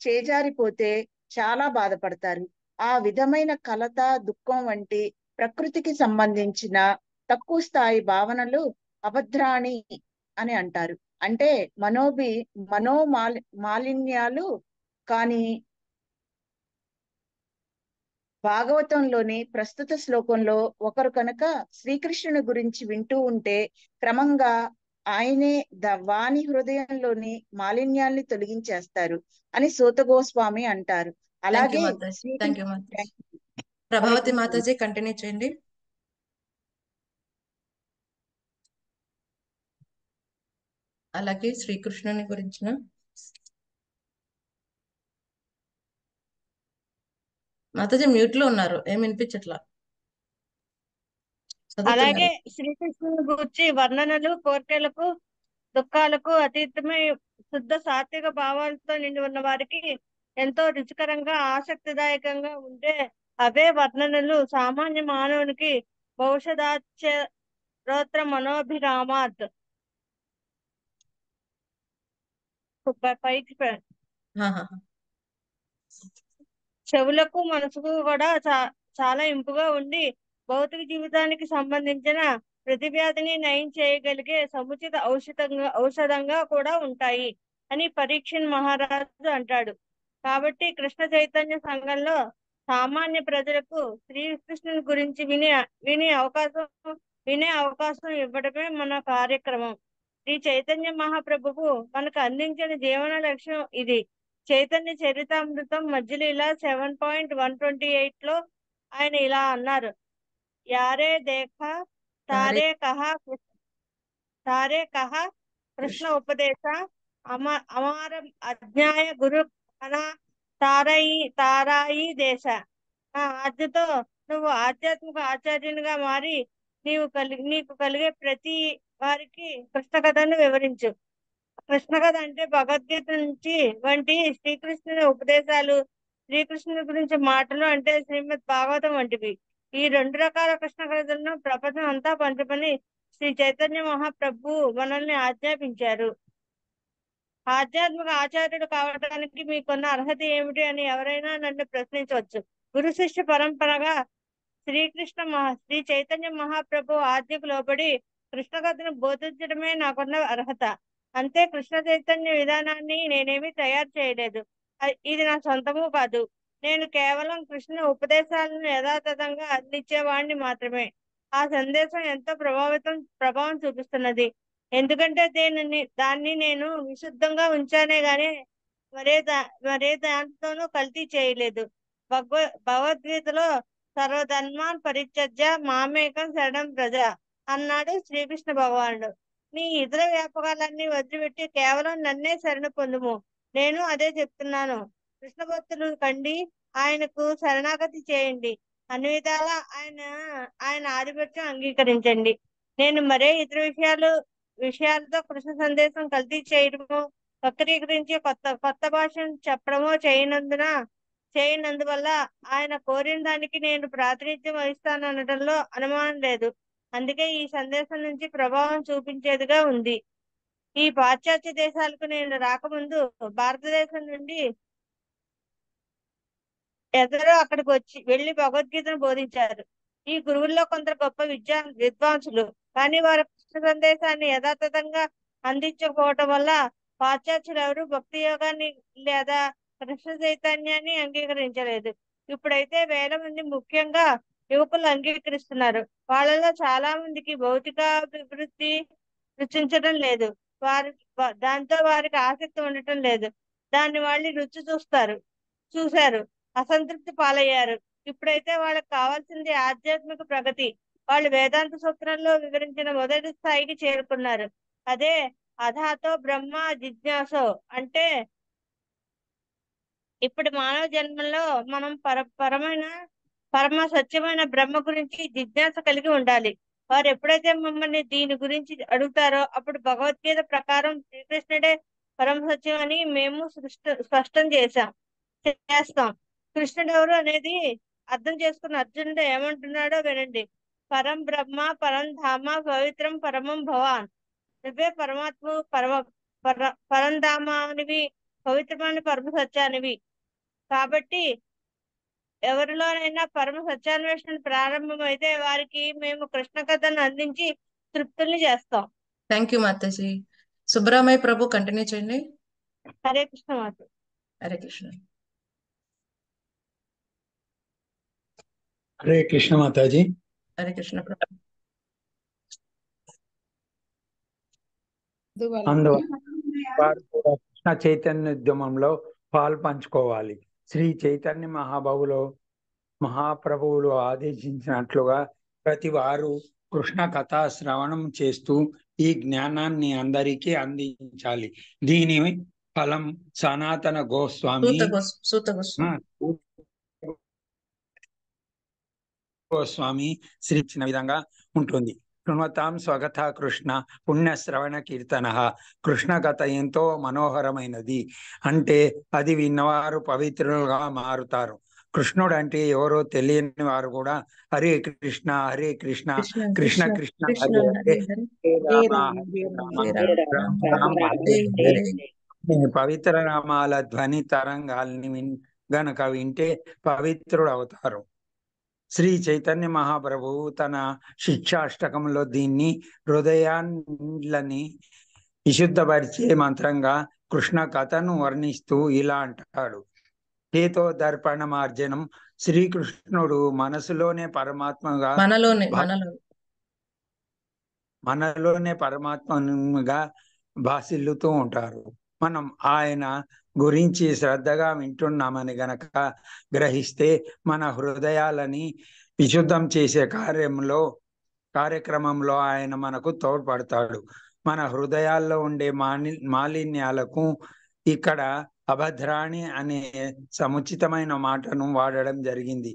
చేజారిపోతే చాలా బాధపడతారు. ఆ విధమైన కలత దుఃఖం వంటి ప్రకృతికి సంబంధించిన తక్కువ స్థాయి భావనలు అభద్రాణి అని అంటారు. అంటే మనోభి మనోమాలి మాలిన్యాలు కానీ భాగవతంలోని ప్రస్తుత శ్లోకంలో ఒకరు కనుక శ్రీకృష్ణుని గురించి వింటూ ఉంటే క్రమంగా ఆయనే ద వాణి హృదయంలోని మాలిన్యాల్ని తొలగించేస్తారు అని సూత గోస్వామి అంటారు. అలాగే ప్రభావతి మాతాజీ కంటిన్యూ చేయండి. అలాగే శ్రీకృష్ణుని గురించిన మాతాజీ మ్యూట్లో ఉన్నారు. ఏం వినిపించట్లా? అలాగే శ్రీకృష్ణుని గురించి వర్ణనలు కోరికలకు దుఃఖాలకు అతీతమై శుద్ధ సాత్విక భావాలతో నిండి ఉన్న వారికి ఎంతో రుచికరంగా ఆసక్తిదాయకంగా ఉండే అవే వర్ణనలు. సామాన్య మానవునికి భవిష్యదాచరోత్ర మనోభిరామాత్ పైకి. చెవులకు మనసుకు కూడా చాలా ఇంపుగా ఉండి భౌతిక జీవితానికి సంబంధించిన ప్రతి వ్యాధిని నయం చేయగలిగే సముచిత ఔషధంగా ఔషధంగా కూడా ఉంటాయి అని పరీక్షణ్ మహారాజు అంటాడు కాబట్టి కృష్ణ చైతన్య సంఘంలో సామాన్య ప్రజలకు శ్రీకృష్ణుని గురించి వినే వినే అవకాశం వినే అవకాశం ఇవ్వడమే మన కార్యక్రమం శ్రీ చైతన్య మహాప్రభువు మనకు అందించిన జీవన లక్ష్యం ఇది. Chaitanya Charitamritam Madhyalila seven point one twenty ఎయిట్లో ఆయన ఇలా అన్నారు. యారే దేఖ తారే కహా తారే కహా కృష్ణ ఉపదేశ అమ అమార అజ్ఞాయ గురు తారాయి తారాయి దేశ. ఆ ఆజ్ఞతో నువ్వు ఆధ్యాత్మిక ఆచార్యునిగా మారి నీవు కలిగి నీకు కలిగే ప్రతి వారికి కృష్ణ కథను వివరించు. కృష్ణ కథ అంటే భగవద్గీత నుంచి వంటి శ్రీకృష్ణుని ఉపదేశాలు శ్రీకృష్ణుని గురించి మాటలు అంటే శ్రీమద్ భాగవతం వంటివి. ఈ రెండు రకాల కృష్ణ కథలను ప్రపంచం అంతా పంచమని శ్రీ చైతన్య మహాప్రభు మనల్ని ఆజ్ఞాపించారు. ఆధ్యాత్మిక ఆచార్యుడు కావడానికి మీకున్న అర్హత ఏమిటి అని ఎవరైనా నన్ను ప్రశ్నించవచ్చు. గురు శిష్య పరంపరగా శ్రీకృష్ణ మహా శ్రీ చైతన్య మహాప్రభు ఆజ్ఞకు లోబడి కృష్ణ కథను బోధించడమే నాకున్న అర్హత. అంతే కృష్ణ చైతన్య విధానాన్ని నేనేమి తయారు చేయలేదు. ఇది నా సొంతము కాదు. నేను కేవలం కృష్ణ ఉపదేశాలను యథాతథంగా అందించేవాడిని మాత్రమే. ఆ సందేశం ఎంతో ప్రభావితం ప్రభావం చూపిస్తున్నది. ఎందుకంటే దీనిని దాన్ని నేను విశుద్ధంగా ఉంచానే గాని మరే దా మరే దాంతోనూ కల్తీ చేయలేదు. భగవ భగవద్గీతలో సర్వధర్మాన్ పరిత్యజ్య మామేకం శరణం ప్రజ. అన్నాడు శ్రీకృష్ణ భగవానుడు. నీ ఇతర వ్యాపకాలన్నీ వదిలిపెట్టి కేవలం నన్నే శరణ పొందుము. నేను అదే చెప్తున్నాను. కృష్ణ భక్తులు కండి ఆయనకు శరణాగతి చేయండి. అన్ని విధాలా ఆయన ఆయన ఆధిపత్యం అంగీకరించండి. నేను మరే ఇతర విషయాలు విషయాలతో కృష్ణ సందేశం కల్తీ చేయడము వక్రీకరించి కొత్త కొత్త భాషను చెప్పడమో చేయనందున చేయనందువల్ల ఆయన కోరిన దానికి నేను ప్రాతినిధ్యం వహిస్తాననడంలో అనుమానం లేదు. అందుకే ఈ సందేశం నుంచి ప్రభావం చూపించేదిగా ఉంది. ఈ పాశ్చాత్య దేశాలకు నేను రాకముందు భారతదేశం నుండి ఎదరో అక్కడికి వచ్చి వెళ్ళి భగవద్గీతను బోధించారు. ఈ గురువుల్లో కొందరు గొప్ప విద్యా విద్వాంసులు. కానీ వారి కృష్ణ సందేశాన్ని యథాతథంగా అందించకపోవటం వల్ల పాశ్చాత్యులు ఎవరు భక్తి యోగాన్ని లేదా కృష్ణ చైతన్యాన్ని అంగీకరించలేదు. ఇప్పుడైతే వేల మంది ముఖ్యంగా యువకులు అంగీకరిస్తున్నారు. వాళ్ళలో చాలా మందికి భౌతిక అభివృద్ధి రుచించడం లేదు. వారి దాంతో వారికి ఆసక్తి ఉండటం లేదు. దాన్ని వాళ్ళు రుచి చూస్తారు. చూశారు. అసంతృప్తి పాలయ్యారు. ఇప్పుడైతే వాళ్ళకి కావాల్సింది ఆధ్యాత్మిక ప్రగతి. వాళ్ళు వేదాంత సూత్రంలో వివరించిన మొదటి స్థాయికి చేరుకున్నారు. అదే అధాతో బ్రహ్మ జిజ్ఞాసో అంటే ఇప్పుడు మానవ జన్మలో మనం పర పరమైన పరమ సత్యమైన బ్రహ్మ గురించి జిజ్ఞాస కలిగి ఉండాలి. వారు ఎప్పుడైతే మమ్మల్ని దీని గురించి అడుగుతారో అప్పుడు భగవద్గీత ప్రకారం శ్రీకృష్ణుడే పరమ సత్యం అని మేము సృష్ట స్పష్టం చేశాం. చేస్తాం. కృష్ణుడు ఎవరు అనేది అర్థం చేసుకున్న అర్జునుడు ఏమంటున్నాడో వినండి. పరం బ్రహ్మ పరం ధామ పవిత్రం పరమం భవాన్. నువ్వే పరమాత్మ పరమ పర పరంధామానివి పవిత్రమైన పరమ సత్యానివి కాబట్టి ఎవరిలోనైనా పరమ సత్యాన్వేషణ ప్రారంభమైతే వారికి మేము కృష్ణ కథను అందించి తృప్తుల్ని చేస్తాం. థ్యాంక్ యూ మాతాజీ సుబ్బరామయ్య ప్రభు కంటిన్యూ చేయండి. హరే కృష్ణ మాత హరే కృష్ణ హరే కృష్ణ మాతాజీ హరే కృష్ణ ప్రభు అందువల్ల కృష్ణ చైతన్యోద్యమంలో పాలు పంచుకోవాలి. శ్రీ చైతన్య మహాబాబులో మహాప్రభువులు ఆదేశించినట్లుగా ప్రతి వారు కృష్ణ కథా శ్రవణం చేస్తూ ఈ జ్ఞానాన్ని అందరికీ అందించాలి. దీని ఫలం సనాతన గోస్వామి. గోస్వామి. శ్రీ విధంగా ఉంటుంది. శృణ్వతాం స్వగత కృష్ణ పుణ్య శ్రవణ కీర్తన. కృష్ణ కథ ఎంతో మనోహరమైనది. అంటే అది విన్నవారు పవిత్రులుగా మారుతారు. కృష్ణుడు అంటే ఎవరో తెలియని వారు కూడా హరే కృష్ణ హరే కృష్ణ కృష్ణ కృష్ణ హరే హరే పవిత్ర నామాల ధ్వని తరంగాల్ని గనక వింటే పవిత్రుడు అవుతారు శ్రీ చైతన్య మహాప్రభువు తన శిక్షాష్టకంలో దీన్ని హృదయాన్ని విశుద్ధపరిచే మంత్రంగా కృష్ణ కథను వర్ణిస్తూ ఇలా అంటాడు. హేతో దర్పణమార్జనం శ్రీకృష్ణుడు మనసులోనే పరమాత్మగా మనలోనే మనలోనే పరమాత్మగా భాసిల్లుతూ ఉంటారు. మనం ఆయన గురించి శ్రద్ధగా వింటున్నామని గనక గ్రహిస్తే మన హృదయాలని విశుద్ధం చేసే కార్యంలో కార్యక్రమంలో ఆయన మనకు తోడ్పడతాడు. మన హృదయాల్లో ఉండే మాలి మాలిన్యాలకు ఇక్కడ అభద్రాణి అనే సముచితమైన మాటను వాడడం జరిగింది.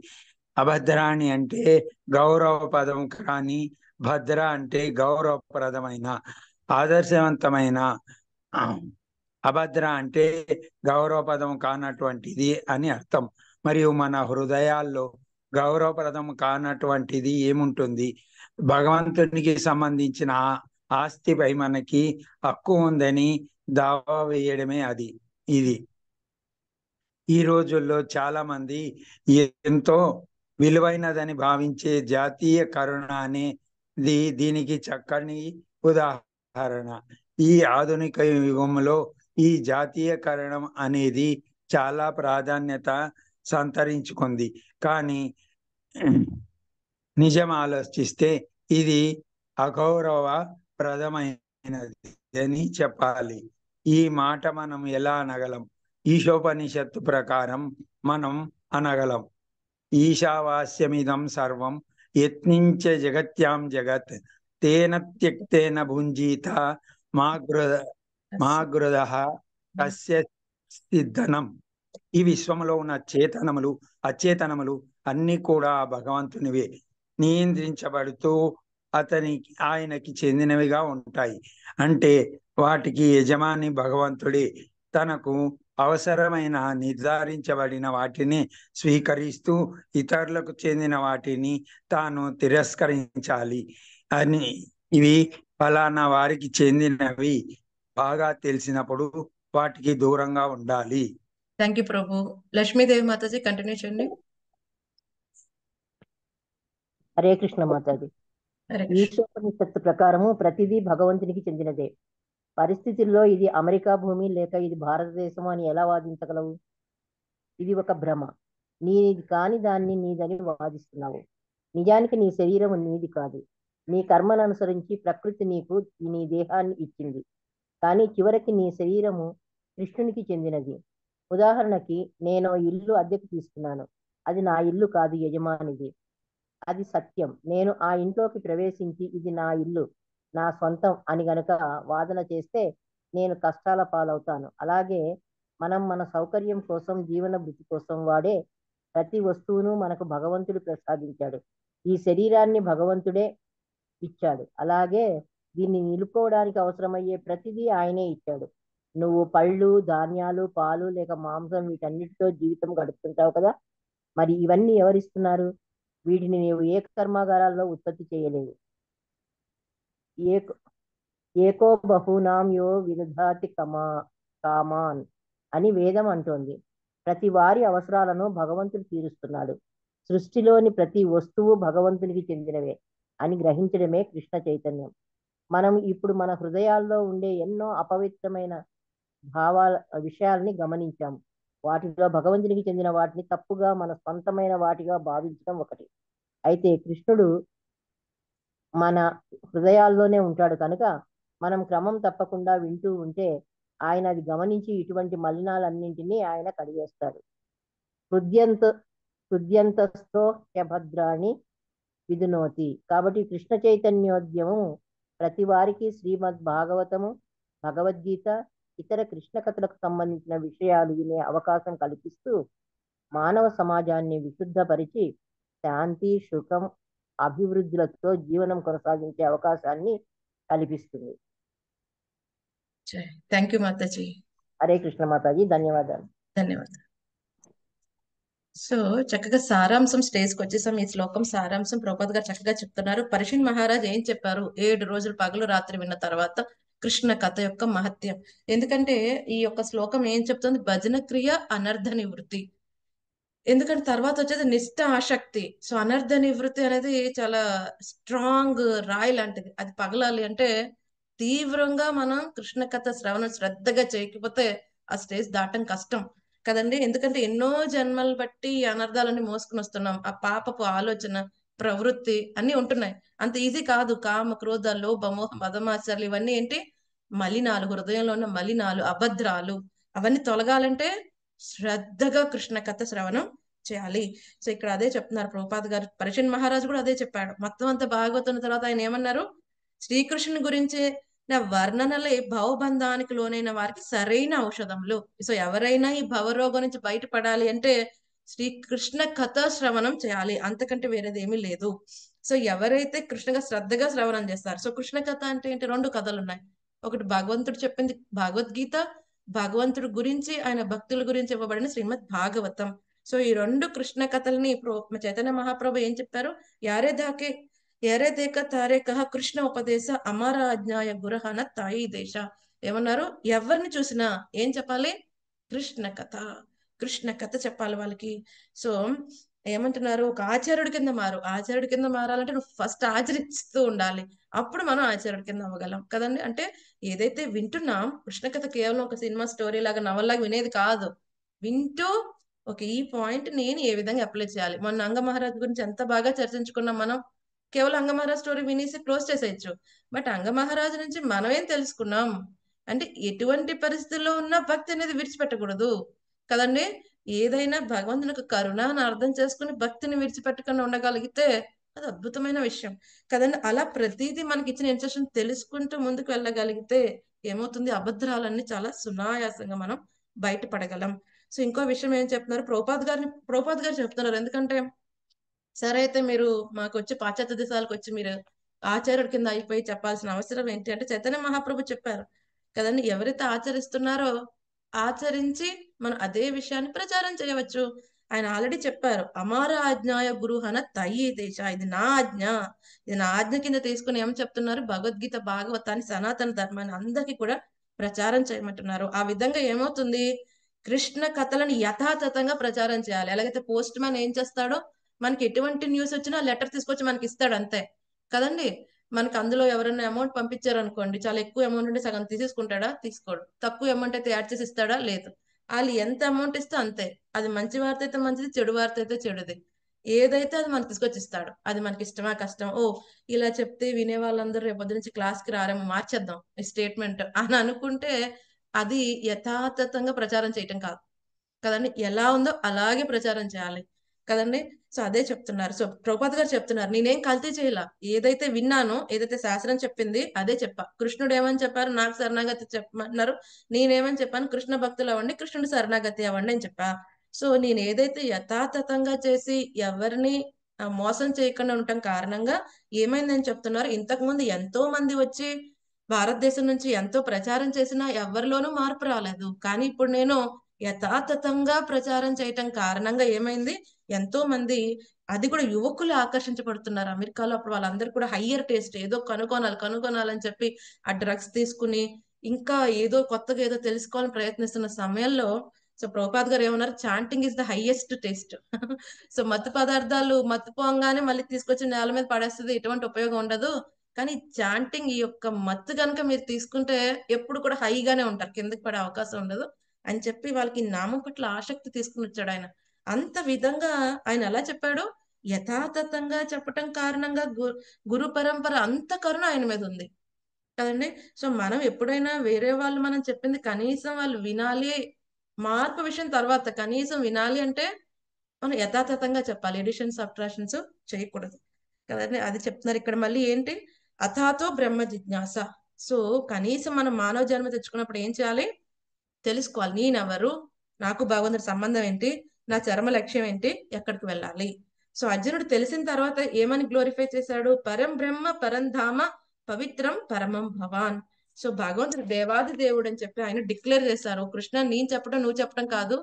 అభద్రాణి అంటే గౌరవ పదం కానీ భద్ర అంటే గౌరవప్రదమైన ఆదర్శవంతమైన అభద్ర అంటే గౌరవపదం కానటువంటిది అని అర్థం. మరియు మన హృదయాల్లో గౌరవప్రదం కానటువంటిది ఏముంటుంది? భగవంతునికి సంబంధించిన ఆస్తిపై మనకి హక్కు ఉందని దావా వేయడమే అది ఇది. ఈ రోజుల్లో చాలా మంది ఎంతో విలువైనదని భావించే జాతీయ కరుణ అనేది దీనికి చక్కని ఉదాహరణ. ఈ ఆధునిక యుగంలో ఈ జాతీయకరణం అనేది చాలా ప్రాధాన్యత సంతరించుకుంది. కానీ నిజం ఆలోచిస్తే ఇది అగౌరవ ప్రదమైనది అని చెప్పాలి. ఈ మాట మనం ఎలా అనగలం? ఈశోపనిషత్తు ప్రకారం మనం అనగలం. ఈశావాస్యమిదం సర్వం యత్నించ జగత్యాం జగత్ తేన త్యక్తేన భుంజీత మా గృహ మా కస్య సిద్ధనం. ఈ విశ్వంలో ఉన్న చేతనములు అచేతనములు అన్ని కూడా భగవంతునివే. నియంత్రించబడుతూ అతని ఆయనకి చెందినవిగా ఉంటాయి. అంటే వాటికి యజమాని భగవంతుడే. తనకు అవసరమైన నిర్ధారించబడిన వాటిని స్వీకరిస్తూ ఇతరులకు చెందిన వాటిని తాను తిరస్కరించాలి. అని ఇవి ఫలానా వారికి చెందినవి. బాగా తెలిసినప్పుడు వాటికి దూరంగా ఉండాలి. Thank you Prabhu Lakshmidevi Mataji continue చేయండి హరే కృష్ణ మాతాజీ ఈశోపనిషత్తు ప్రకారము ప్రతిదీ భగవంతునికి చెందినదే పరిస్థితుల్లో ఇది అమెరికా భూమి లేక ఇది భారతదేశం అని ఎలా వాదించగలవు ఇది ఒక భ్రమ నీది కాని దాన్ని నీదని వాదిస్తున్నావు నిజానికి నీ శరీరం నీది కాదు నీ కర్మను అనుసరించి ప్రకృతి నీకు నీ దేహాన్ని ఇచ్చింది కానీ చివరికి నీ శరీరము కృష్ణునికి చెందినది. ఉదాహరణకి నేను ఇల్లు అద్దెకు తీసుకున్నాను. అది నా ఇల్లు కాదు యజమానిది. అది సత్యం. నేను ఆ ఇంట్లోకి ప్రవేశించి ఇది నా ఇల్లు నా సొంతం అని గనక వాదన చేస్తే నేను కష్టాల పాలవుతాను. అలాగే మనం మన సౌకర్యం కోసం జీవన భృతి కోసం వాడే ప్రతి వస్తువును మనకు భగవంతుడు ప్రసాదించాడు. ఈ శరీరాన్ని భగవంతుడే ఇచ్చాడు. అలాగే దీన్ని నిలుపుకోవడానికి అవసరమయ్యే ప్రతిదీ ఆయనే ఇచ్చాడు. నువ్వు పళ్ళు ధాన్యాలు పాలు లేక మాంసం వీటన్నిటితో జీవితం గడుపుతుంటావు కదా? మరి ఇవన్నీ ఎవరిస్తున్నారు? వీటిని నీవు ఏ కర్మాగారాల్లో ఉత్పత్తి చేయలేవు. ఏకో ఏకో బహునాం యో విరుధాతి కమా కామాన్ అని వేదం అంటోంది. ప్రతి వారి అవసరాలను భగవంతుడు తీరుస్తున్నాడు. సృష్టిలోని ప్రతి వస్తువు భగవంతునికి చెందినవే అని గ్రహించడమే కృష్ణ చైతన్యం. మనం ఇప్పుడు మన హృదయాల్లో ఉండే ఎన్నో అపవిత్రమైన భావాల విషయాల్ని గమనించాం వాటిలో భగవంతునికి చెందిన వాటిని తప్పుగా మన సొంతమైన వాటిగా భావించడం ఒకటి. అయితే కృష్ణుడు మన హృదయాల్లోనే ఉంటాడు కనుక మనం క్రమం తప్పకుండా వింటూ ఉంటే ఆయన అది గమనించి ఇటువంటి మలినాలన్నింటినీ ఆయన కడిగేస్తాడు. హృద్యంత హృద్యంతస్థో హ్యభద్రాణి విధునోతి కాబట్టి కృష్ణ చైతన్యోద్యమం ప్రతి వారికి శ్రీమద్ భాగవతము భగవద్గీత ఇతర కృష్ణ కథలకు సంబంధించిన విషయాలు వినే అవకాశం కల్పిస్తూ మానవ సమాజాన్ని విశుద్ధపరిచి శాంతి సుఖం అభివృద్ధులతో జీవనం కొనసాగించే అవకాశాన్ని కల్పిస్తుంది. Thank you Mataji. హరే కృష్ణ మాతాజీ. ధన్యవాదాలు. ధన్యవాదాలు. సో చక్కగా సారాంశం స్టేజ్కి వచ్చేసాం. ఈ శ్లోకం సారాంశం ప్రభుపాద్ గారు చక్కగా చెప్తున్నారు. పరిషిన్ మహారాజ్ ఏం చెప్పారు? ఏడు రోజులు పగలు రాత్రి విన్న తర్వాత కృష్ణ కథ యొక్క మహత్యం. ఎందుకంటే ఈ యొక్క శ్లోకం ఏం చెప్తుంది? భజన క్రియ అనర్ధ నివృత్తి. ఎందుకంటే తర్వాత వచ్చేది నిష్ట ఆసక్తి. సో అనర్ధ నివృత్తి అనేది చాలా స్ట్రాంగ్ రాయి లాంటిది. అది పగలాలి అంటే తీవ్రంగా మనం కృష్ణ కథ శ్రవణం శ్రద్ధగా చేయకపోతే ఆ స్టేజ్ దాటం కష్టం. కదండి? ఎందుకంటే ఎన్నో జన్మలు బట్టి ఈ మోసుకుని వస్తున్నాం. ఆ పాపపు ఆలోచన ప్రవృత్తి అన్ని ఉంటున్నాయి. అంత ఈజీ కాదు. కామ క్రోధ లోభము మదమాచర్లు ఇవన్నీ ఏంటి? మలినాలు హృదయంలో ఉన్న మలినాలు అభద్రాలు. అవన్నీ తొలగాలంటే శ్రద్ధగా కృష్ణ కథ శ్రవణం చేయాలి. సో ఇక్కడ అదే చెప్తున్నారు ప్రభుపాద్ గారు. పరిషన్ మహారాజు కూడా అదే చెప్పాడు. మొత్తం అంతా భాగవతున్న తర్వాత ఆయన ఏమన్నారు? శ్రీకృష్ణుని గురించి వర్ణనలే భవబంధానికి లోనైన వారికి సరైన ఔషధములు. సో ఎవరైనా ఈ భవరోగం నుంచి బయటపడాలి అంటే శ్రీకృష్ణ కథ శ్రవణం చేయాలి. అంతకంటే వేరేది ఏమీ లేదు. సో ఎవరైతే కృష్ణగా శ్రద్ధగా శ్రవణం చేస్తారు సో కృష్ణ కథ అంటే ఏంటి? రెండు కథలు ఉన్నాయి ఒకటి భగవంతుడు చెప్పింది భగవద్గీత భగవంతుడు గురించి ఆయన భక్తుల గురించి ఇవ్వబడిన శ్రీమద్ భాగవతం. సో ఈ రెండు కృష్ణ కథల్ని చైతన్య మహాప్రభు ఏం చెప్పారు? యారే దాకే ఎరదేక తారే కహ కృష్ణ ఉపదేశ అమరాజ్ఞాయ గురహన తాయి దేశ. ఏమన్నారు? ఎవరిని చూసినా ఏం చెప్పాలి? కృష్ణ కథ. కృష్ణ కథ చెప్పాలి వాళ్ళకి. సో ఏమంటున్నారు? ఒక ఆచార్యుడి కింద మారు. ఆచార్యుడి కింద మారాలంటే నువ్వు ఫస్ట్ ఆచరిస్తూ ఉండాలి. అప్పుడు మనం ఆచార్యుడి కింద అవ్వగలం. కదండి? అంటే ఏదైతే వింటున్నాం కృష్ణ కథ కేవలం ఒక సినిమా స్టోరీ లాగా నవల్లాగా వినేది కాదు. వింటూ ఒక ఈ పాయింట్ నేను ఏ విధంగా అప్లై చేయాలి? మొన్న అంగ మహారాజ్ గురించి ఎంత బాగా చర్చించుకున్నాం మనం? కేవలం అంగమహారాజ్ స్టోరీ వినేసి క్లోజ్ చేసేయచ్చు. బట్ అంగమహారాజు నుంచి మనం ఏం తెలుసుకున్నాం? అంటే ఎటువంటి పరిస్థితుల్లో ఉన్న భక్తి అనేది విడిచిపెట్టకూడదు. కదండి? ఏదైనా భగవంతుని యొక్క కరుణ అని అర్థం చేసుకుని భక్తిని విడిచిపెట్టకుండా ఉండగలిగితే అది అద్భుతమైన విషయం. కదండి? అలా ప్రతిదీ మనకి ఇచ్చిన ఇన్స్ట్రక్షన్ తెలుసుకుంటూ ముందుకు వెళ్ళగలిగితే ఏమవుతుంది? అభద్రాలన్నీ చాలా సునాయాసంగా మనం బయటపడగలం. సో ఇంకో విషయం ఏం చెప్తున్నారు? ప్రోపాద్ గారిని ప్రోపాద్ గారు చెప్తున్నారు. ఎందుకంటే సరే అయితే మీరు మాకు వచ్చి పాశ్చాత్య దేశాలకు వచ్చి మీరు ఆచార్యుడి కింద అయిపోయి చెప్పాల్సిన అవసరం ఏంటి? అంటే చైతన్య మహాప్రభు చెప్పారు కదండి ఎవరైతే ఆచరిస్తున్నారో ఆచరించి మనం అదే విషయాన్ని ప్రచారం చేయవచ్చు. ఆయన ఆల్రెడీ చెప్పారు అమార ఆజ్ఞాయ గురుహన తయ్యి దేశ ఇది నా ఆజ్ఞ. ఇది నా ఆజ్ఞ కింద తీసుకుని ఏం చెప్తున్నారు? భగవద్గీత భాగవతాన్ని సనాతన ధర్మాన్ని అందరికీ కూడా ప్రచారం చేయమంటున్నారు. ఆ విధంగా ఏమవుతుంది? కృష్ణ కథలను యథాతథంగా ప్రచారం చేయాలి. ఎలాగైతే పోస్ట్ మ్యాన్ ఏం చేస్తాడో మనకి ఎటువంటి న్యూస్ వచ్చినా లెటర్ తీసుకొచ్చి మనకి ఇస్తాడు అంతే. కదండి? మనకి అందులో ఎవరైనా అమౌంట్ పంపించారు అనుకోండి చాలా ఎక్కువ అమౌంట్ ఉంటే సగం తీసేసుకుంటాడా? తీసుకోడు. తక్కువ అమౌంట్ అయితే యాడ్ చేసి ఇస్తాడా? లేదు. వాళ్ళు ఎంత అమౌంట్ ఇస్తే అంతే. అది మంచి వార్త అయితే మంచిది చెడు వార్త అయితే చెడుది. ఏదైతే అది మనకి తీసుకొచ్చి ఇస్తాడు అది మనకి ఇష్టమా కష్టం ఓ ఇలా చెప్తే వినే వాళ్ళందరూ రేపొద్దు నుంచి క్లాస్కి రారేమో మార్చేద్దాం ఈ స్టేట్మెంట్ అని అనుకుంటే అది యథాతథంగా ప్రచారం చేయటం కాదు. కదండి? ఎలా ఉందో అలాగే ప్రచారం చేయాలి. కదండి? సో అదే చెప్తున్నారు. సో ప్రభుపాద్ గారు చెప్తున్నారు నేనేం కల్తీ చేయాల. ఏదైతే విన్నానో ఏదైతే శాస్త్రం చెప్పింది అదే చెప్పా. కృష్ణుడు ఏమని చెప్పారు? నాకు శరణాగతి చెప్పమంటున్నారు నేనేమని చెప్పాను? కృష్ణ భక్తులు అవ్వండి కృష్ణుడు శరణాగతి అవ్వండి అని చెప్పా. సో నేను ఏదైతే యథాతథంగా చేసి ఎవరిని మోసం చేయకుండా ఉండటం కారణంగా ఏమైందని చెప్తున్నారు? ఇంతకు ముందు ఎంతో మంది వచ్చి భారతదేశం నుంచి ఎంతో ప్రచారం చేసినా ఎవరిలోనూ మార్పు రాలేదు. కానీ ఇప్పుడు నేను యథాతథంగా ప్రచారం చేయటం కారణంగా ఏమైంది? ఎంతో మంది అది కూడా యువకులు ఆకర్షించబడుతున్నారు. అమెరికాలో అప్పుడు వాళ్ళందరూ కూడా హయ్యర్ టేస్ట్ ఏదో కనుగొనాలి కనుగొనాలని చెప్పి ఆ డ్రగ్స్ తీసుకుని ఇంకా ఏదో కొత్తగా ఏదో తెలుసుకోవాలని ప్రయత్నిస్తున్న సమయంలో సో ప్రభుపాద్ గారు ఏమన్నారు? Chanting is the highest taste so మత్తు పదార్థాలు మత్తు పోగానే మళ్ళీ తీసుకొచ్చి నేల మీద పడేస్తుంది. ఎటువంటి ఉపయోగం ఉండదు. కానీ చాంటింగ్ ఈ యొక్క మత్తు కనుక మీరు తీసుకుంటే ఎప్పుడు కూడా హైగానే ఉంటారు. కిందకి పడే అవకాశం ఉండదు. అని చెప్పి వాళ్ళకి నామం పట్ల ఆసక్తి తీసుకుని వచ్చాడు ఆయన. అంత విధంగా ఆయన ఎలా చెప్పాడు? యథాతథంగా చెప్పటం కారణంగా గురు పరంపర అంత కరుణ ఆయన మీద ఉంది. కదండి? సో మనం ఎప్పుడైనా వేరే వాళ్ళు మనం చెప్పింది కనీసం వాళ్ళు వినాలి మార్పు విషయం తర్వాత కనీసం వినాలి అంటే మనం యథాతథంగా చెప్పాలి. ఎడిషన్ సబ్ట్రాక్షన్స్ చేయకూడదు. కదండి? అది చెప్తున్నారు ఇక్కడ మళ్ళీ ఏంటి? అథాతో బ్రహ్మ జిజ్ఞాస. సో కనీసం మనం మానవ జన్మ తెచ్చుకున్నప్పుడు ఏం చేయాలి? తెలుసుకోవాలి. నేనెవరు? నాకు భగవంతుడి సంబంధం ఏంటి? నా చర్మ లక్ష్యం ఏంటి? ఎక్కడికి వెళ్ళాలి? సో అర్జునుడు తెలిసిన తర్వాత ఏమని గ్లోరిఫై చేశాడు? పరం బ్రహ్మ పరంధామ పవిత్రం పరమం భవాన్. సో భగవంతుడు దేవాది దేవుడు అని చెప్పి ఆయన డిక్లేర్ చేశారు. కృష్ణ నేను చెప్పడం నువ్వు చెప్పడం కాదు.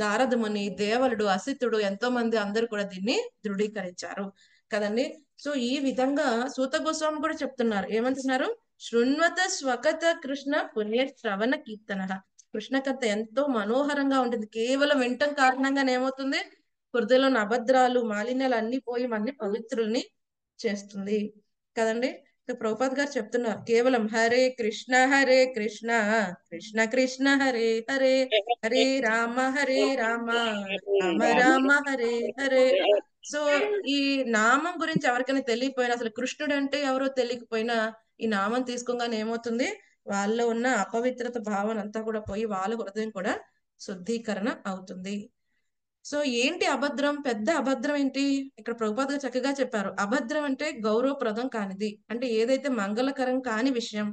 దారదముని దేవలుడు అసితుడు ఎంతో మంది అందరూ కూడా దీన్ని దృఢీకరించారు. కదండి? సో ఈ విధంగా సూత గోస్వామి కూడా చెప్తున్నారు. ఏమంటున్నారు? శృణ్వత స్వకత కృష్ణ పుణ్య శ్రవణ కీర్తన కృష్ణ కథ ఎంతో మనోహరంగా ఉంటుంది. కేవలం వింటం కారణంగానే ఏమవుతుంది? హృదయలోని అభద్రాలు మాలిన్యాలు అన్ని పోయి మన పవిత్రుల్ని చేస్తుంది. కదండి? ప్రభుపాద్ గారు చెప్తున్నారు. కేవలం హరే కృష్ణ హరే కృష్ణ కృష్ణ కృష్ణ హరే హరే హరే రామ హరే రామ రామ రామ హరే హరే. సో ఈ నామం గురించి ఎవరికైనా తెలియకపోయినా అసలు కృష్ణుడు అంటే ఎవరో తెలియకపోయినా ఈ నామం తీసుకోగానే ఏమవుతుంది? వాళ్ళలో ఉన్న అపవిత్రత భావన అంతా కూడా పోయి వాళ్ళ హృదయం కూడా శుద్ధీకరణ అవుతుంది. సో ఏంటి అభద్రం? పెద్ద అభద్రం ఏంటి? ఇక్కడ ప్రభుపాద చక్కగా చెప్పారు. అభద్రం అంటే గౌరవప్రదం కానిది. అంటే ఏదైతే మంగళకరం కాని విషయం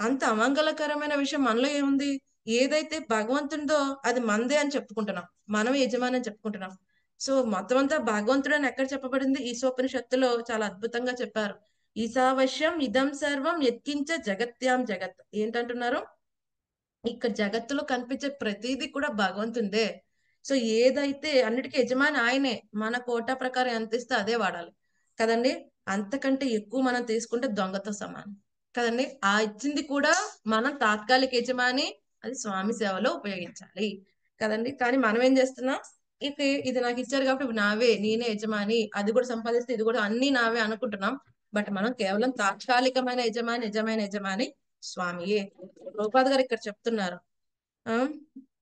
అంత అమంగళకరమైన విషయం మనలో ఏముంది? ఏదైతే భగవంతునిదో అది మందే అని చెప్పుకుంటున్నాం. మనం యజమాని అని చెప్పుకుంటున్నాం. సో మొత్తం అంతా భగవంతుడు అని ఎక్కడ చెప్పబడింది? ఈశోపనిషత్తులో చాలా అద్భుతంగా చెప్పారు. ఈశావశ్యం ఇదం సర్వం ఎత్కించ జగత్యాం జగత్. ఏంటంటున్నారు? ఇక్కడ జగత్తులో కనిపించే ప్రతిదీ కూడా భగవంతుందే. సో ఏదైతే అన్నిటికీ యజమాని ఆయనే మన కోటా ప్రకారం ఎంత ఇస్తే అదే వాడాలి. కదండి? అంతకంటే ఎక్కువ మనం తీసుకుంటే దొంగతో సమానం. కదండి? ఆ ఇచ్చింది కూడా మనం తాత్కాలిక యజమాని అది స్వామి సేవలో ఉపయోగించాలి. కదండి? కానీ మనం ఏం చేస్తున్నాం? ఇది ఇది నాకు ఇచ్చారు కాబట్టి నావే నేనే యజమాని అది కూడా సంపాదిస్తే ఇది కూడా అన్ని నావే అనుకుంటున్నాం. బట్ మనం కేవలం తాత్కాలికమైన యజమాని నిజమైన యజమాని స్వామియే. రూపాద్ గారు ఇక్కడ చెప్తున్నారు. ఆ,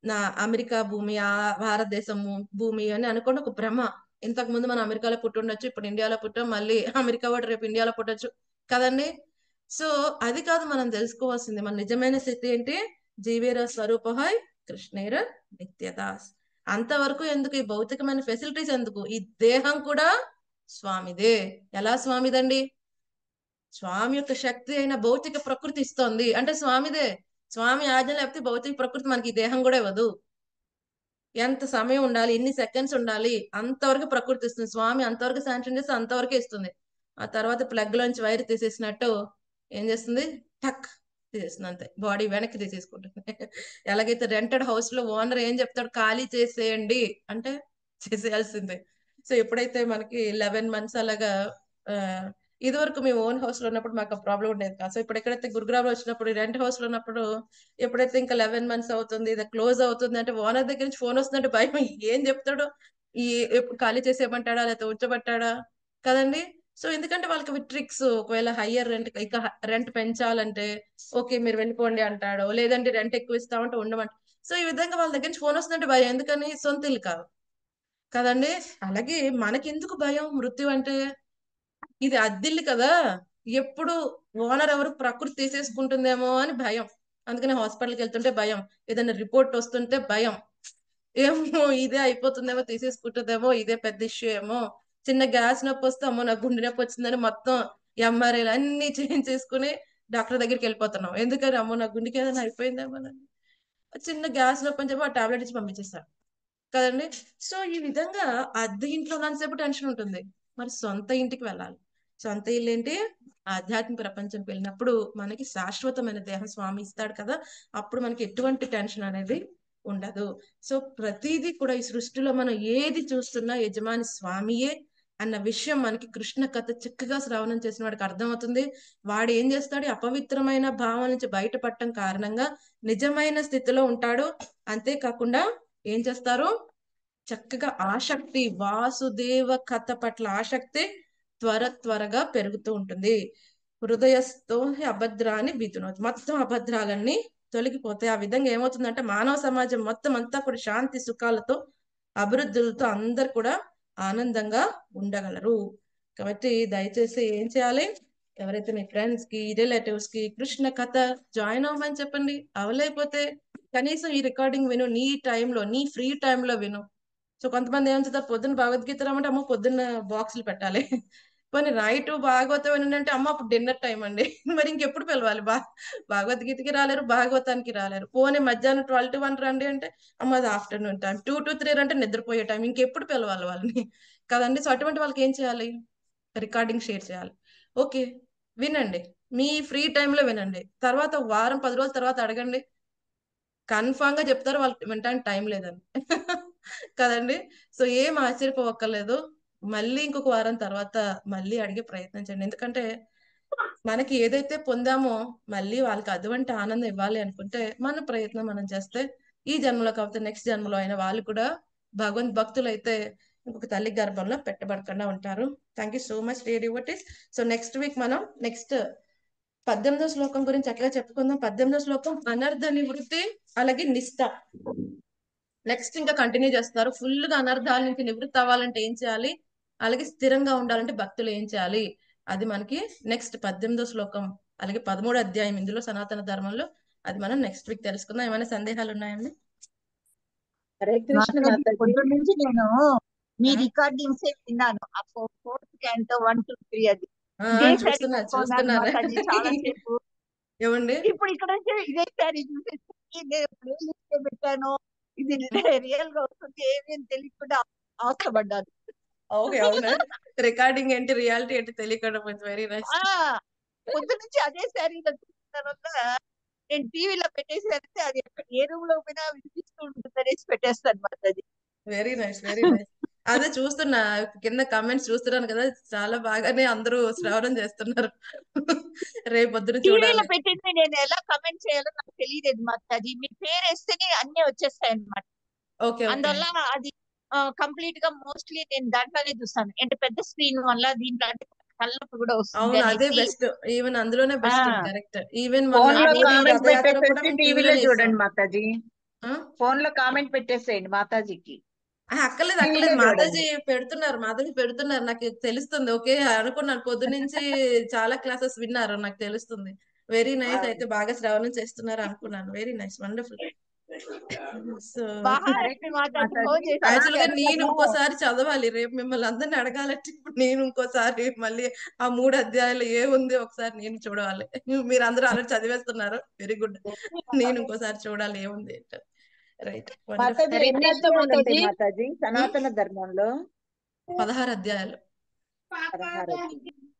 నా అమెరికా భూమి ఆ భారతదేశము భూమి అని అనుకోండి ఒక భ్రమ. ఇంతకు ముందు మనం అమెరికాలో పుట్టి ఉండొచ్చు ఇప్పుడు ఇండియాలో పుట్టాం మళ్ళీ అమెరికా వాడు రేపు ఇండియాలో పుట్టొచ్చు కదండి? సో అది కాదు మనం తెలుసుకోవాల్సింది. మన నిజమైన స్థితి ఏంటి? జీవేర స్వరూపహాయ్ కృష్ణేర నిత్యదాస్. అంతవరకు ఎందుకు? ఈ భౌతికమైన ఫెసిలిటీస్ ఎందుకు? ఈ దేహం కూడా స్వామిదే. ఎలా స్వామిదండి? స్వామి యొక్క శక్తి అయిన భౌతిక ప్రకృతి ఇస్తోంది. అంటే స్వామిదే స్వామి ఆజ్ఞ లేకపోతే భౌతిక ప్రకృతి మనకి దేహం కూడా ఇవ్వదు. ఎంత సమయం ఉండాలి ఎన్ని సెకండ్స్ ఉండాలి అంతవరకు ప్రకృతి ఇస్తుంది. స్వామి అంతవరకు శాంక్షన్ చేస్తే అంతవరకే ఇస్తుంది. ఆ తర్వాత ప్లగ్ లోంచి వైర్ తీసేసినట్టు ఏం చేస్తుంది? టక్ తీసేస్తుంది అంతే. బాడీ వెనక్కి తీసేసుకుంటుంది. ఎలాగైతే రెంటెడ్ హౌస్లో ఓనర్ ఏం చెప్తాడు? ఖాళీ చేసేయండి. అంటే చేసేయాల్సిందే. సో ఎప్పుడైతే మనకి లెవెన్ మంత్స్ అలాగా ఇది ఇదివరకు మేము ఓన్ హౌస్లో ఉన్నప్పుడు మాకు ప్రాబ్లం ఉండేది కాదు. సో ఇప్పుడు ఎక్కడైతే గురుగ్రామ్ వచ్చినప్పుడు రెంట్ హౌస్లో ఉన్నప్పుడు ఎప్పుడైతే ఇంకా లెవెన్ మంత్స్ అవుతుంది ఇది క్లోజ్ అవుతుంది అంటే ఓనర్ దగ్గర నుంచి ఫోన్ వస్తుందంటే భయం. ఏం చెప్తాడు? ఈ ఎప్పుడు ఖాళీ చేసేయమంటాడా? లేకపోతే ఉంచబట్టాడా కదండి? సో ఎందుకంటే వాళ్ళకి ట్రిక్స్ ఒకవేళ హయ్యర్ రెంట్ ఇంకా రెంట్ పెంచాలంటే ఓకే మీరు వెళ్ళిపోండి అంటాడు? లేదంటే రెంట్ ఎక్కువ ఇస్తామంటే ఉండమంట. సో ఈ విధంగా వాళ్ళ దగ్గర నుంచి ఫోన్ వస్తుందంటే భయం. ఎందుకని? సొంత ఇల్లు కాదు. కదండి? అలాగే మనకి ఎందుకు భయం? మృత్యు అంటే ఇది అద్దిల్లు కదా. ఎప్పుడు ఓనర్ ఎవరు ప్రకృతి తీసేసుకుంటుందేమో అని భయం. అందుకని హాస్పిటల్కి వెళ్తుంటే భయం. ఏదైనా రిపోర్ట్ వస్తుంటే భయం. ఏమో ఇదే అయిపోతుందేమో తీసేసుకుంటుందేమో ఇదే పెద్ద ఇష్యూ ఏమో. చిన్న గ్యాస్ నొప్పి వస్తే అమ్మో నాకు గుండె నొప్పి వచ్చిందని మొత్తం ఎంఆర్ఐలు అన్ని చేంజ్ చేసుకుని డాక్టర్ దగ్గరికి వెళ్ళిపోతున్నాం. ఎందుకని? అమ్మో నా గుండెకి ఏదైనా అయిపోయిందేమో చిన్న గ్యాస్ నొప్పి అని చెప్పి ఆ టాబ్లెట్ ఇచ్చి పంపించేస్తారు కదండి? సో ఈ విధంగా అద్దె ఇంట్లో ఉన్నంతసేపు టెన్షన్ ఉంటుంది. మరి సొంత ఇంటికి వెళ్ళాలి. సొంత ఇల్లు ఏంటి? ఆధ్యాత్మిక ప్రపంచంకి వెళ్ళినప్పుడు మనకి శాశ్వతమైన దేహం స్వామి ఇస్తాడు కదా అప్పుడు మనకి ఎటువంటి టెన్షన్ అనేది ఉండదు. సో ప్రతిదీ కూడా ఈ సృష్టిలో మనం ఏది చూస్తున్నా యజమాని స్వామియే అన్న విషయం మనకి కృష్ణ కథ చక్కగా శ్రవణం చేసిన వాడికి అర్థమవుతుంది. వాడు ఏం చేస్తాడు? అపవిత్రమైన భావం నుంచి బయటపడటం కారణంగా నిజమైన స్థితిలో ఉంటాడు. అంతేకాకుండా ఏం చేస్తారు? చక్కగా ఆసక్తి వాసుదేవ కథ పట్ల ఆసక్తి త్వర త్వరగా పెరుగుతూ ఉంటుంది. హృదయస్థో అభద్రాన్ని విధునోతి మొత్తం అభద్రాలన్నీ తొలగిపోతాయి. ఆ విధంగా ఏమవుతుందంటే మానవ సమాజం మొత్తం అంతా కూడా శాంతి సుఖాలతో అభివృద్ధులతో అందరు కూడా ఆనందంగా ఉండగలరు. కాబట్టి దయచేసి ఏం చేయాలి? ఎవరైతే మీ ఫ్రెండ్స్కి రిలేటివ్స్కి కృష్ణ కథ జాయిన్ అవ్వమని చెప్పండి. అవలేకపోతే కనీసం ఈ రికార్డింగ్ విను. నీ టైంలో నీ ఫ్రీ టైంలో విను. సో కొంతమంది ఏం చేస్తారు పొద్దున్న భగవద్గీత రామంటే అమ్మ పొద్దున్న బాక్సులు పెట్టాలి. పోనీ నైట్ భాగవతం వినండి అమ్మ అప్పుడు డిన్నర్ టైం అండి. మరి ఇంకెప్పుడు పిలవాలి? బా భగవద్గీతకి రాలేరు భాగవతానికి రాలేరు. పోనీ మధ్యాహ్నం ట్వెల్వ్ టు వన్ రండి అంటే అమ్మ అది afternoon time two to three అంటే నిద్రపోయే టైం ఇంకెప్పుడు పిలవాలి వాళ్ళని? కదండి. సో అటువంటి వాళ్ళకి ఏం చేయాలి? రికార్డింగ్ షేర్ చేయాలి. ఓకే వినండి. మీ ఫ్రీ టైంలో వినండి. తర్వాత వారం పది రోజుల తర్వాత అడగండి. కన్ఫామ్గా చెప్తారు వాళ్ళు వినడానికి టైం లేదని. కదండి? సో ఏం ఆశ్చర్యపోవక్కర్లేదు. మళ్ళీ ఇంకొక వారం తర్వాత మళ్ళీ అడిగే ప్రయత్నం చేయండి. ఎందుకంటే మనకి ఏదైతే పొందామో మళ్ళీ వాళ్ళకి అటువంటి ఆనందం ఇవ్వాలి అనుకుంటే మన ప్రయత్నం మనం చేస్తే ఈ జన్మలో కాకపోతే నెక్స్ట్ జన్మలో అయిన వాళ్ళు కూడా భగవంత్ భక్తులు అయితే ఇంకొక తల్లి గర్భంలో పెట్టబడకుండా ఉంటారు. Thank you so much the devotees so next week మనం నెక్స్ట్ పద్దెనిమిదో శ్లోకం గురించి ఎట్లా చెప్పుకుందాం. పద్దెనిమిదో శ్లోకం అనర్ధ నివృత్తి అలాగే నిష్ట. నెక్స్ట్ ఇంకా కంటిన్యూ చేస్తారు ఫుల్గా అనర్థాల నుంచి నివృత్తి అవ్వాలంటే ఏం చేయాలి? అలాగే స్థిరంగా ఉండాలంటే భక్తులు ఏం చేయాలి? అది మనకి నెక్స్ట్ పద్దెనిమిదో శ్లోకం అలాగే పదమూడో అధ్యాయం ఇందులో సనాతన ధర్మంలో అది మనం నెక్స్ట్ వీక్ తెలుసుకుందాం. ఏమైనా సందేహాలు ఉన్నాయండి? హరే కృష్ణ మాతాజీ మాతాజీ. పొద్దున్న నుంచి నేను మీ? రికార్డింగ్స్ విన్నాను. Fourth canto one two three అది. ఇప్పుడు ఇక్కడ నుంచి ఇదే శారీ చూసేసి పెట్టాను. ఇది రియల్గా వస్తుంది ఏమి అని తెలియకుండా అవసరపడ్డాను ఓకే అవునా? రికార్డింగ్ ఏంటి? రియాలిటీ ఏంటి? తెలియకుండా వెరీ నైస్ పొద్దు నుంచి అదే శారీ తర్వాత నేను టీవీలో పెట్టేసరికి అది ఏ రూమ్లో పోయినా వినిపిస్తూ ఉంటుంది అనేసి పెట్టేస్తాను మాతాజీ వెరీ నైస్ వెరీ నైస్ అదే చూస్తున్నా కింద కమెంట్స్ చూస్తున్నాను కదా చాలా బాగానే అందరూ శ్రవణం చేస్తున్నారు. రేపు పొద్దున టీవీలో చూడాలి. పెట్టింది నేను ఎలా కమెంట్ చేయాలో నాకు తెలియలేదు మాతాజీ మీ పేరు వేస్తేనే అన్ని వచ్చేస్తాయి అన్నమాట ఓకే. అందువల్ల అది కంప్లీట్గా మోస్ట్లీ నేను దాంట్లోనే చూస్తాను. అంటే పెద్ద స్క్రీన్ వల్ల దీంట్లో అంటే కళ్ళకు కూడా వస్తుంది అవును అదే బెస్ట్ ఈవెన్ అందులోనే బెస్ట్ కరెక్ట్ ఈవెన్ అదే టీవీలో చూడండి మాతాజీ? ఫోన్లో కామెంట్ పెట్టేసేయండి మాతాజీకి టీవీలో అక్కర్లేదు మాతాజీ పెడుతున్నారు మాతాజీ పెడుతున్నారు. నాకు తెలుస్తుంది ఓకే అనుకున్నాను. పొద్దు నుంచి చాలా క్లాసెస్ విన్నారు నాకు తెలుస్తుంది. వెరీ నైస్ అయితే బాగా శ్రవణం చేస్తున్నారు అనుకున్నాను. Very nice wonderful. సో యాక్చువల్గా నేను ఇంకోసారి చదవాలి రేపు మిమ్మల్ని అందరిని అడగాలంటే ఇప్పుడు నేను ఇంకోసారి మళ్ళీ ఆ మూడు అధ్యాయాలు ఏముంది ఒకసారి నేను చూడాలి. మీరు అందరూ ఆల్రెడీ చదివేస్తున్నారు. Very good. నేను ఇంకోసారి చూడాలి ఏముంది రైట్ సనాతన ధర్మంలో? పదహారు అధ్యాయాలు. పదహారు అధ్యాయాలు.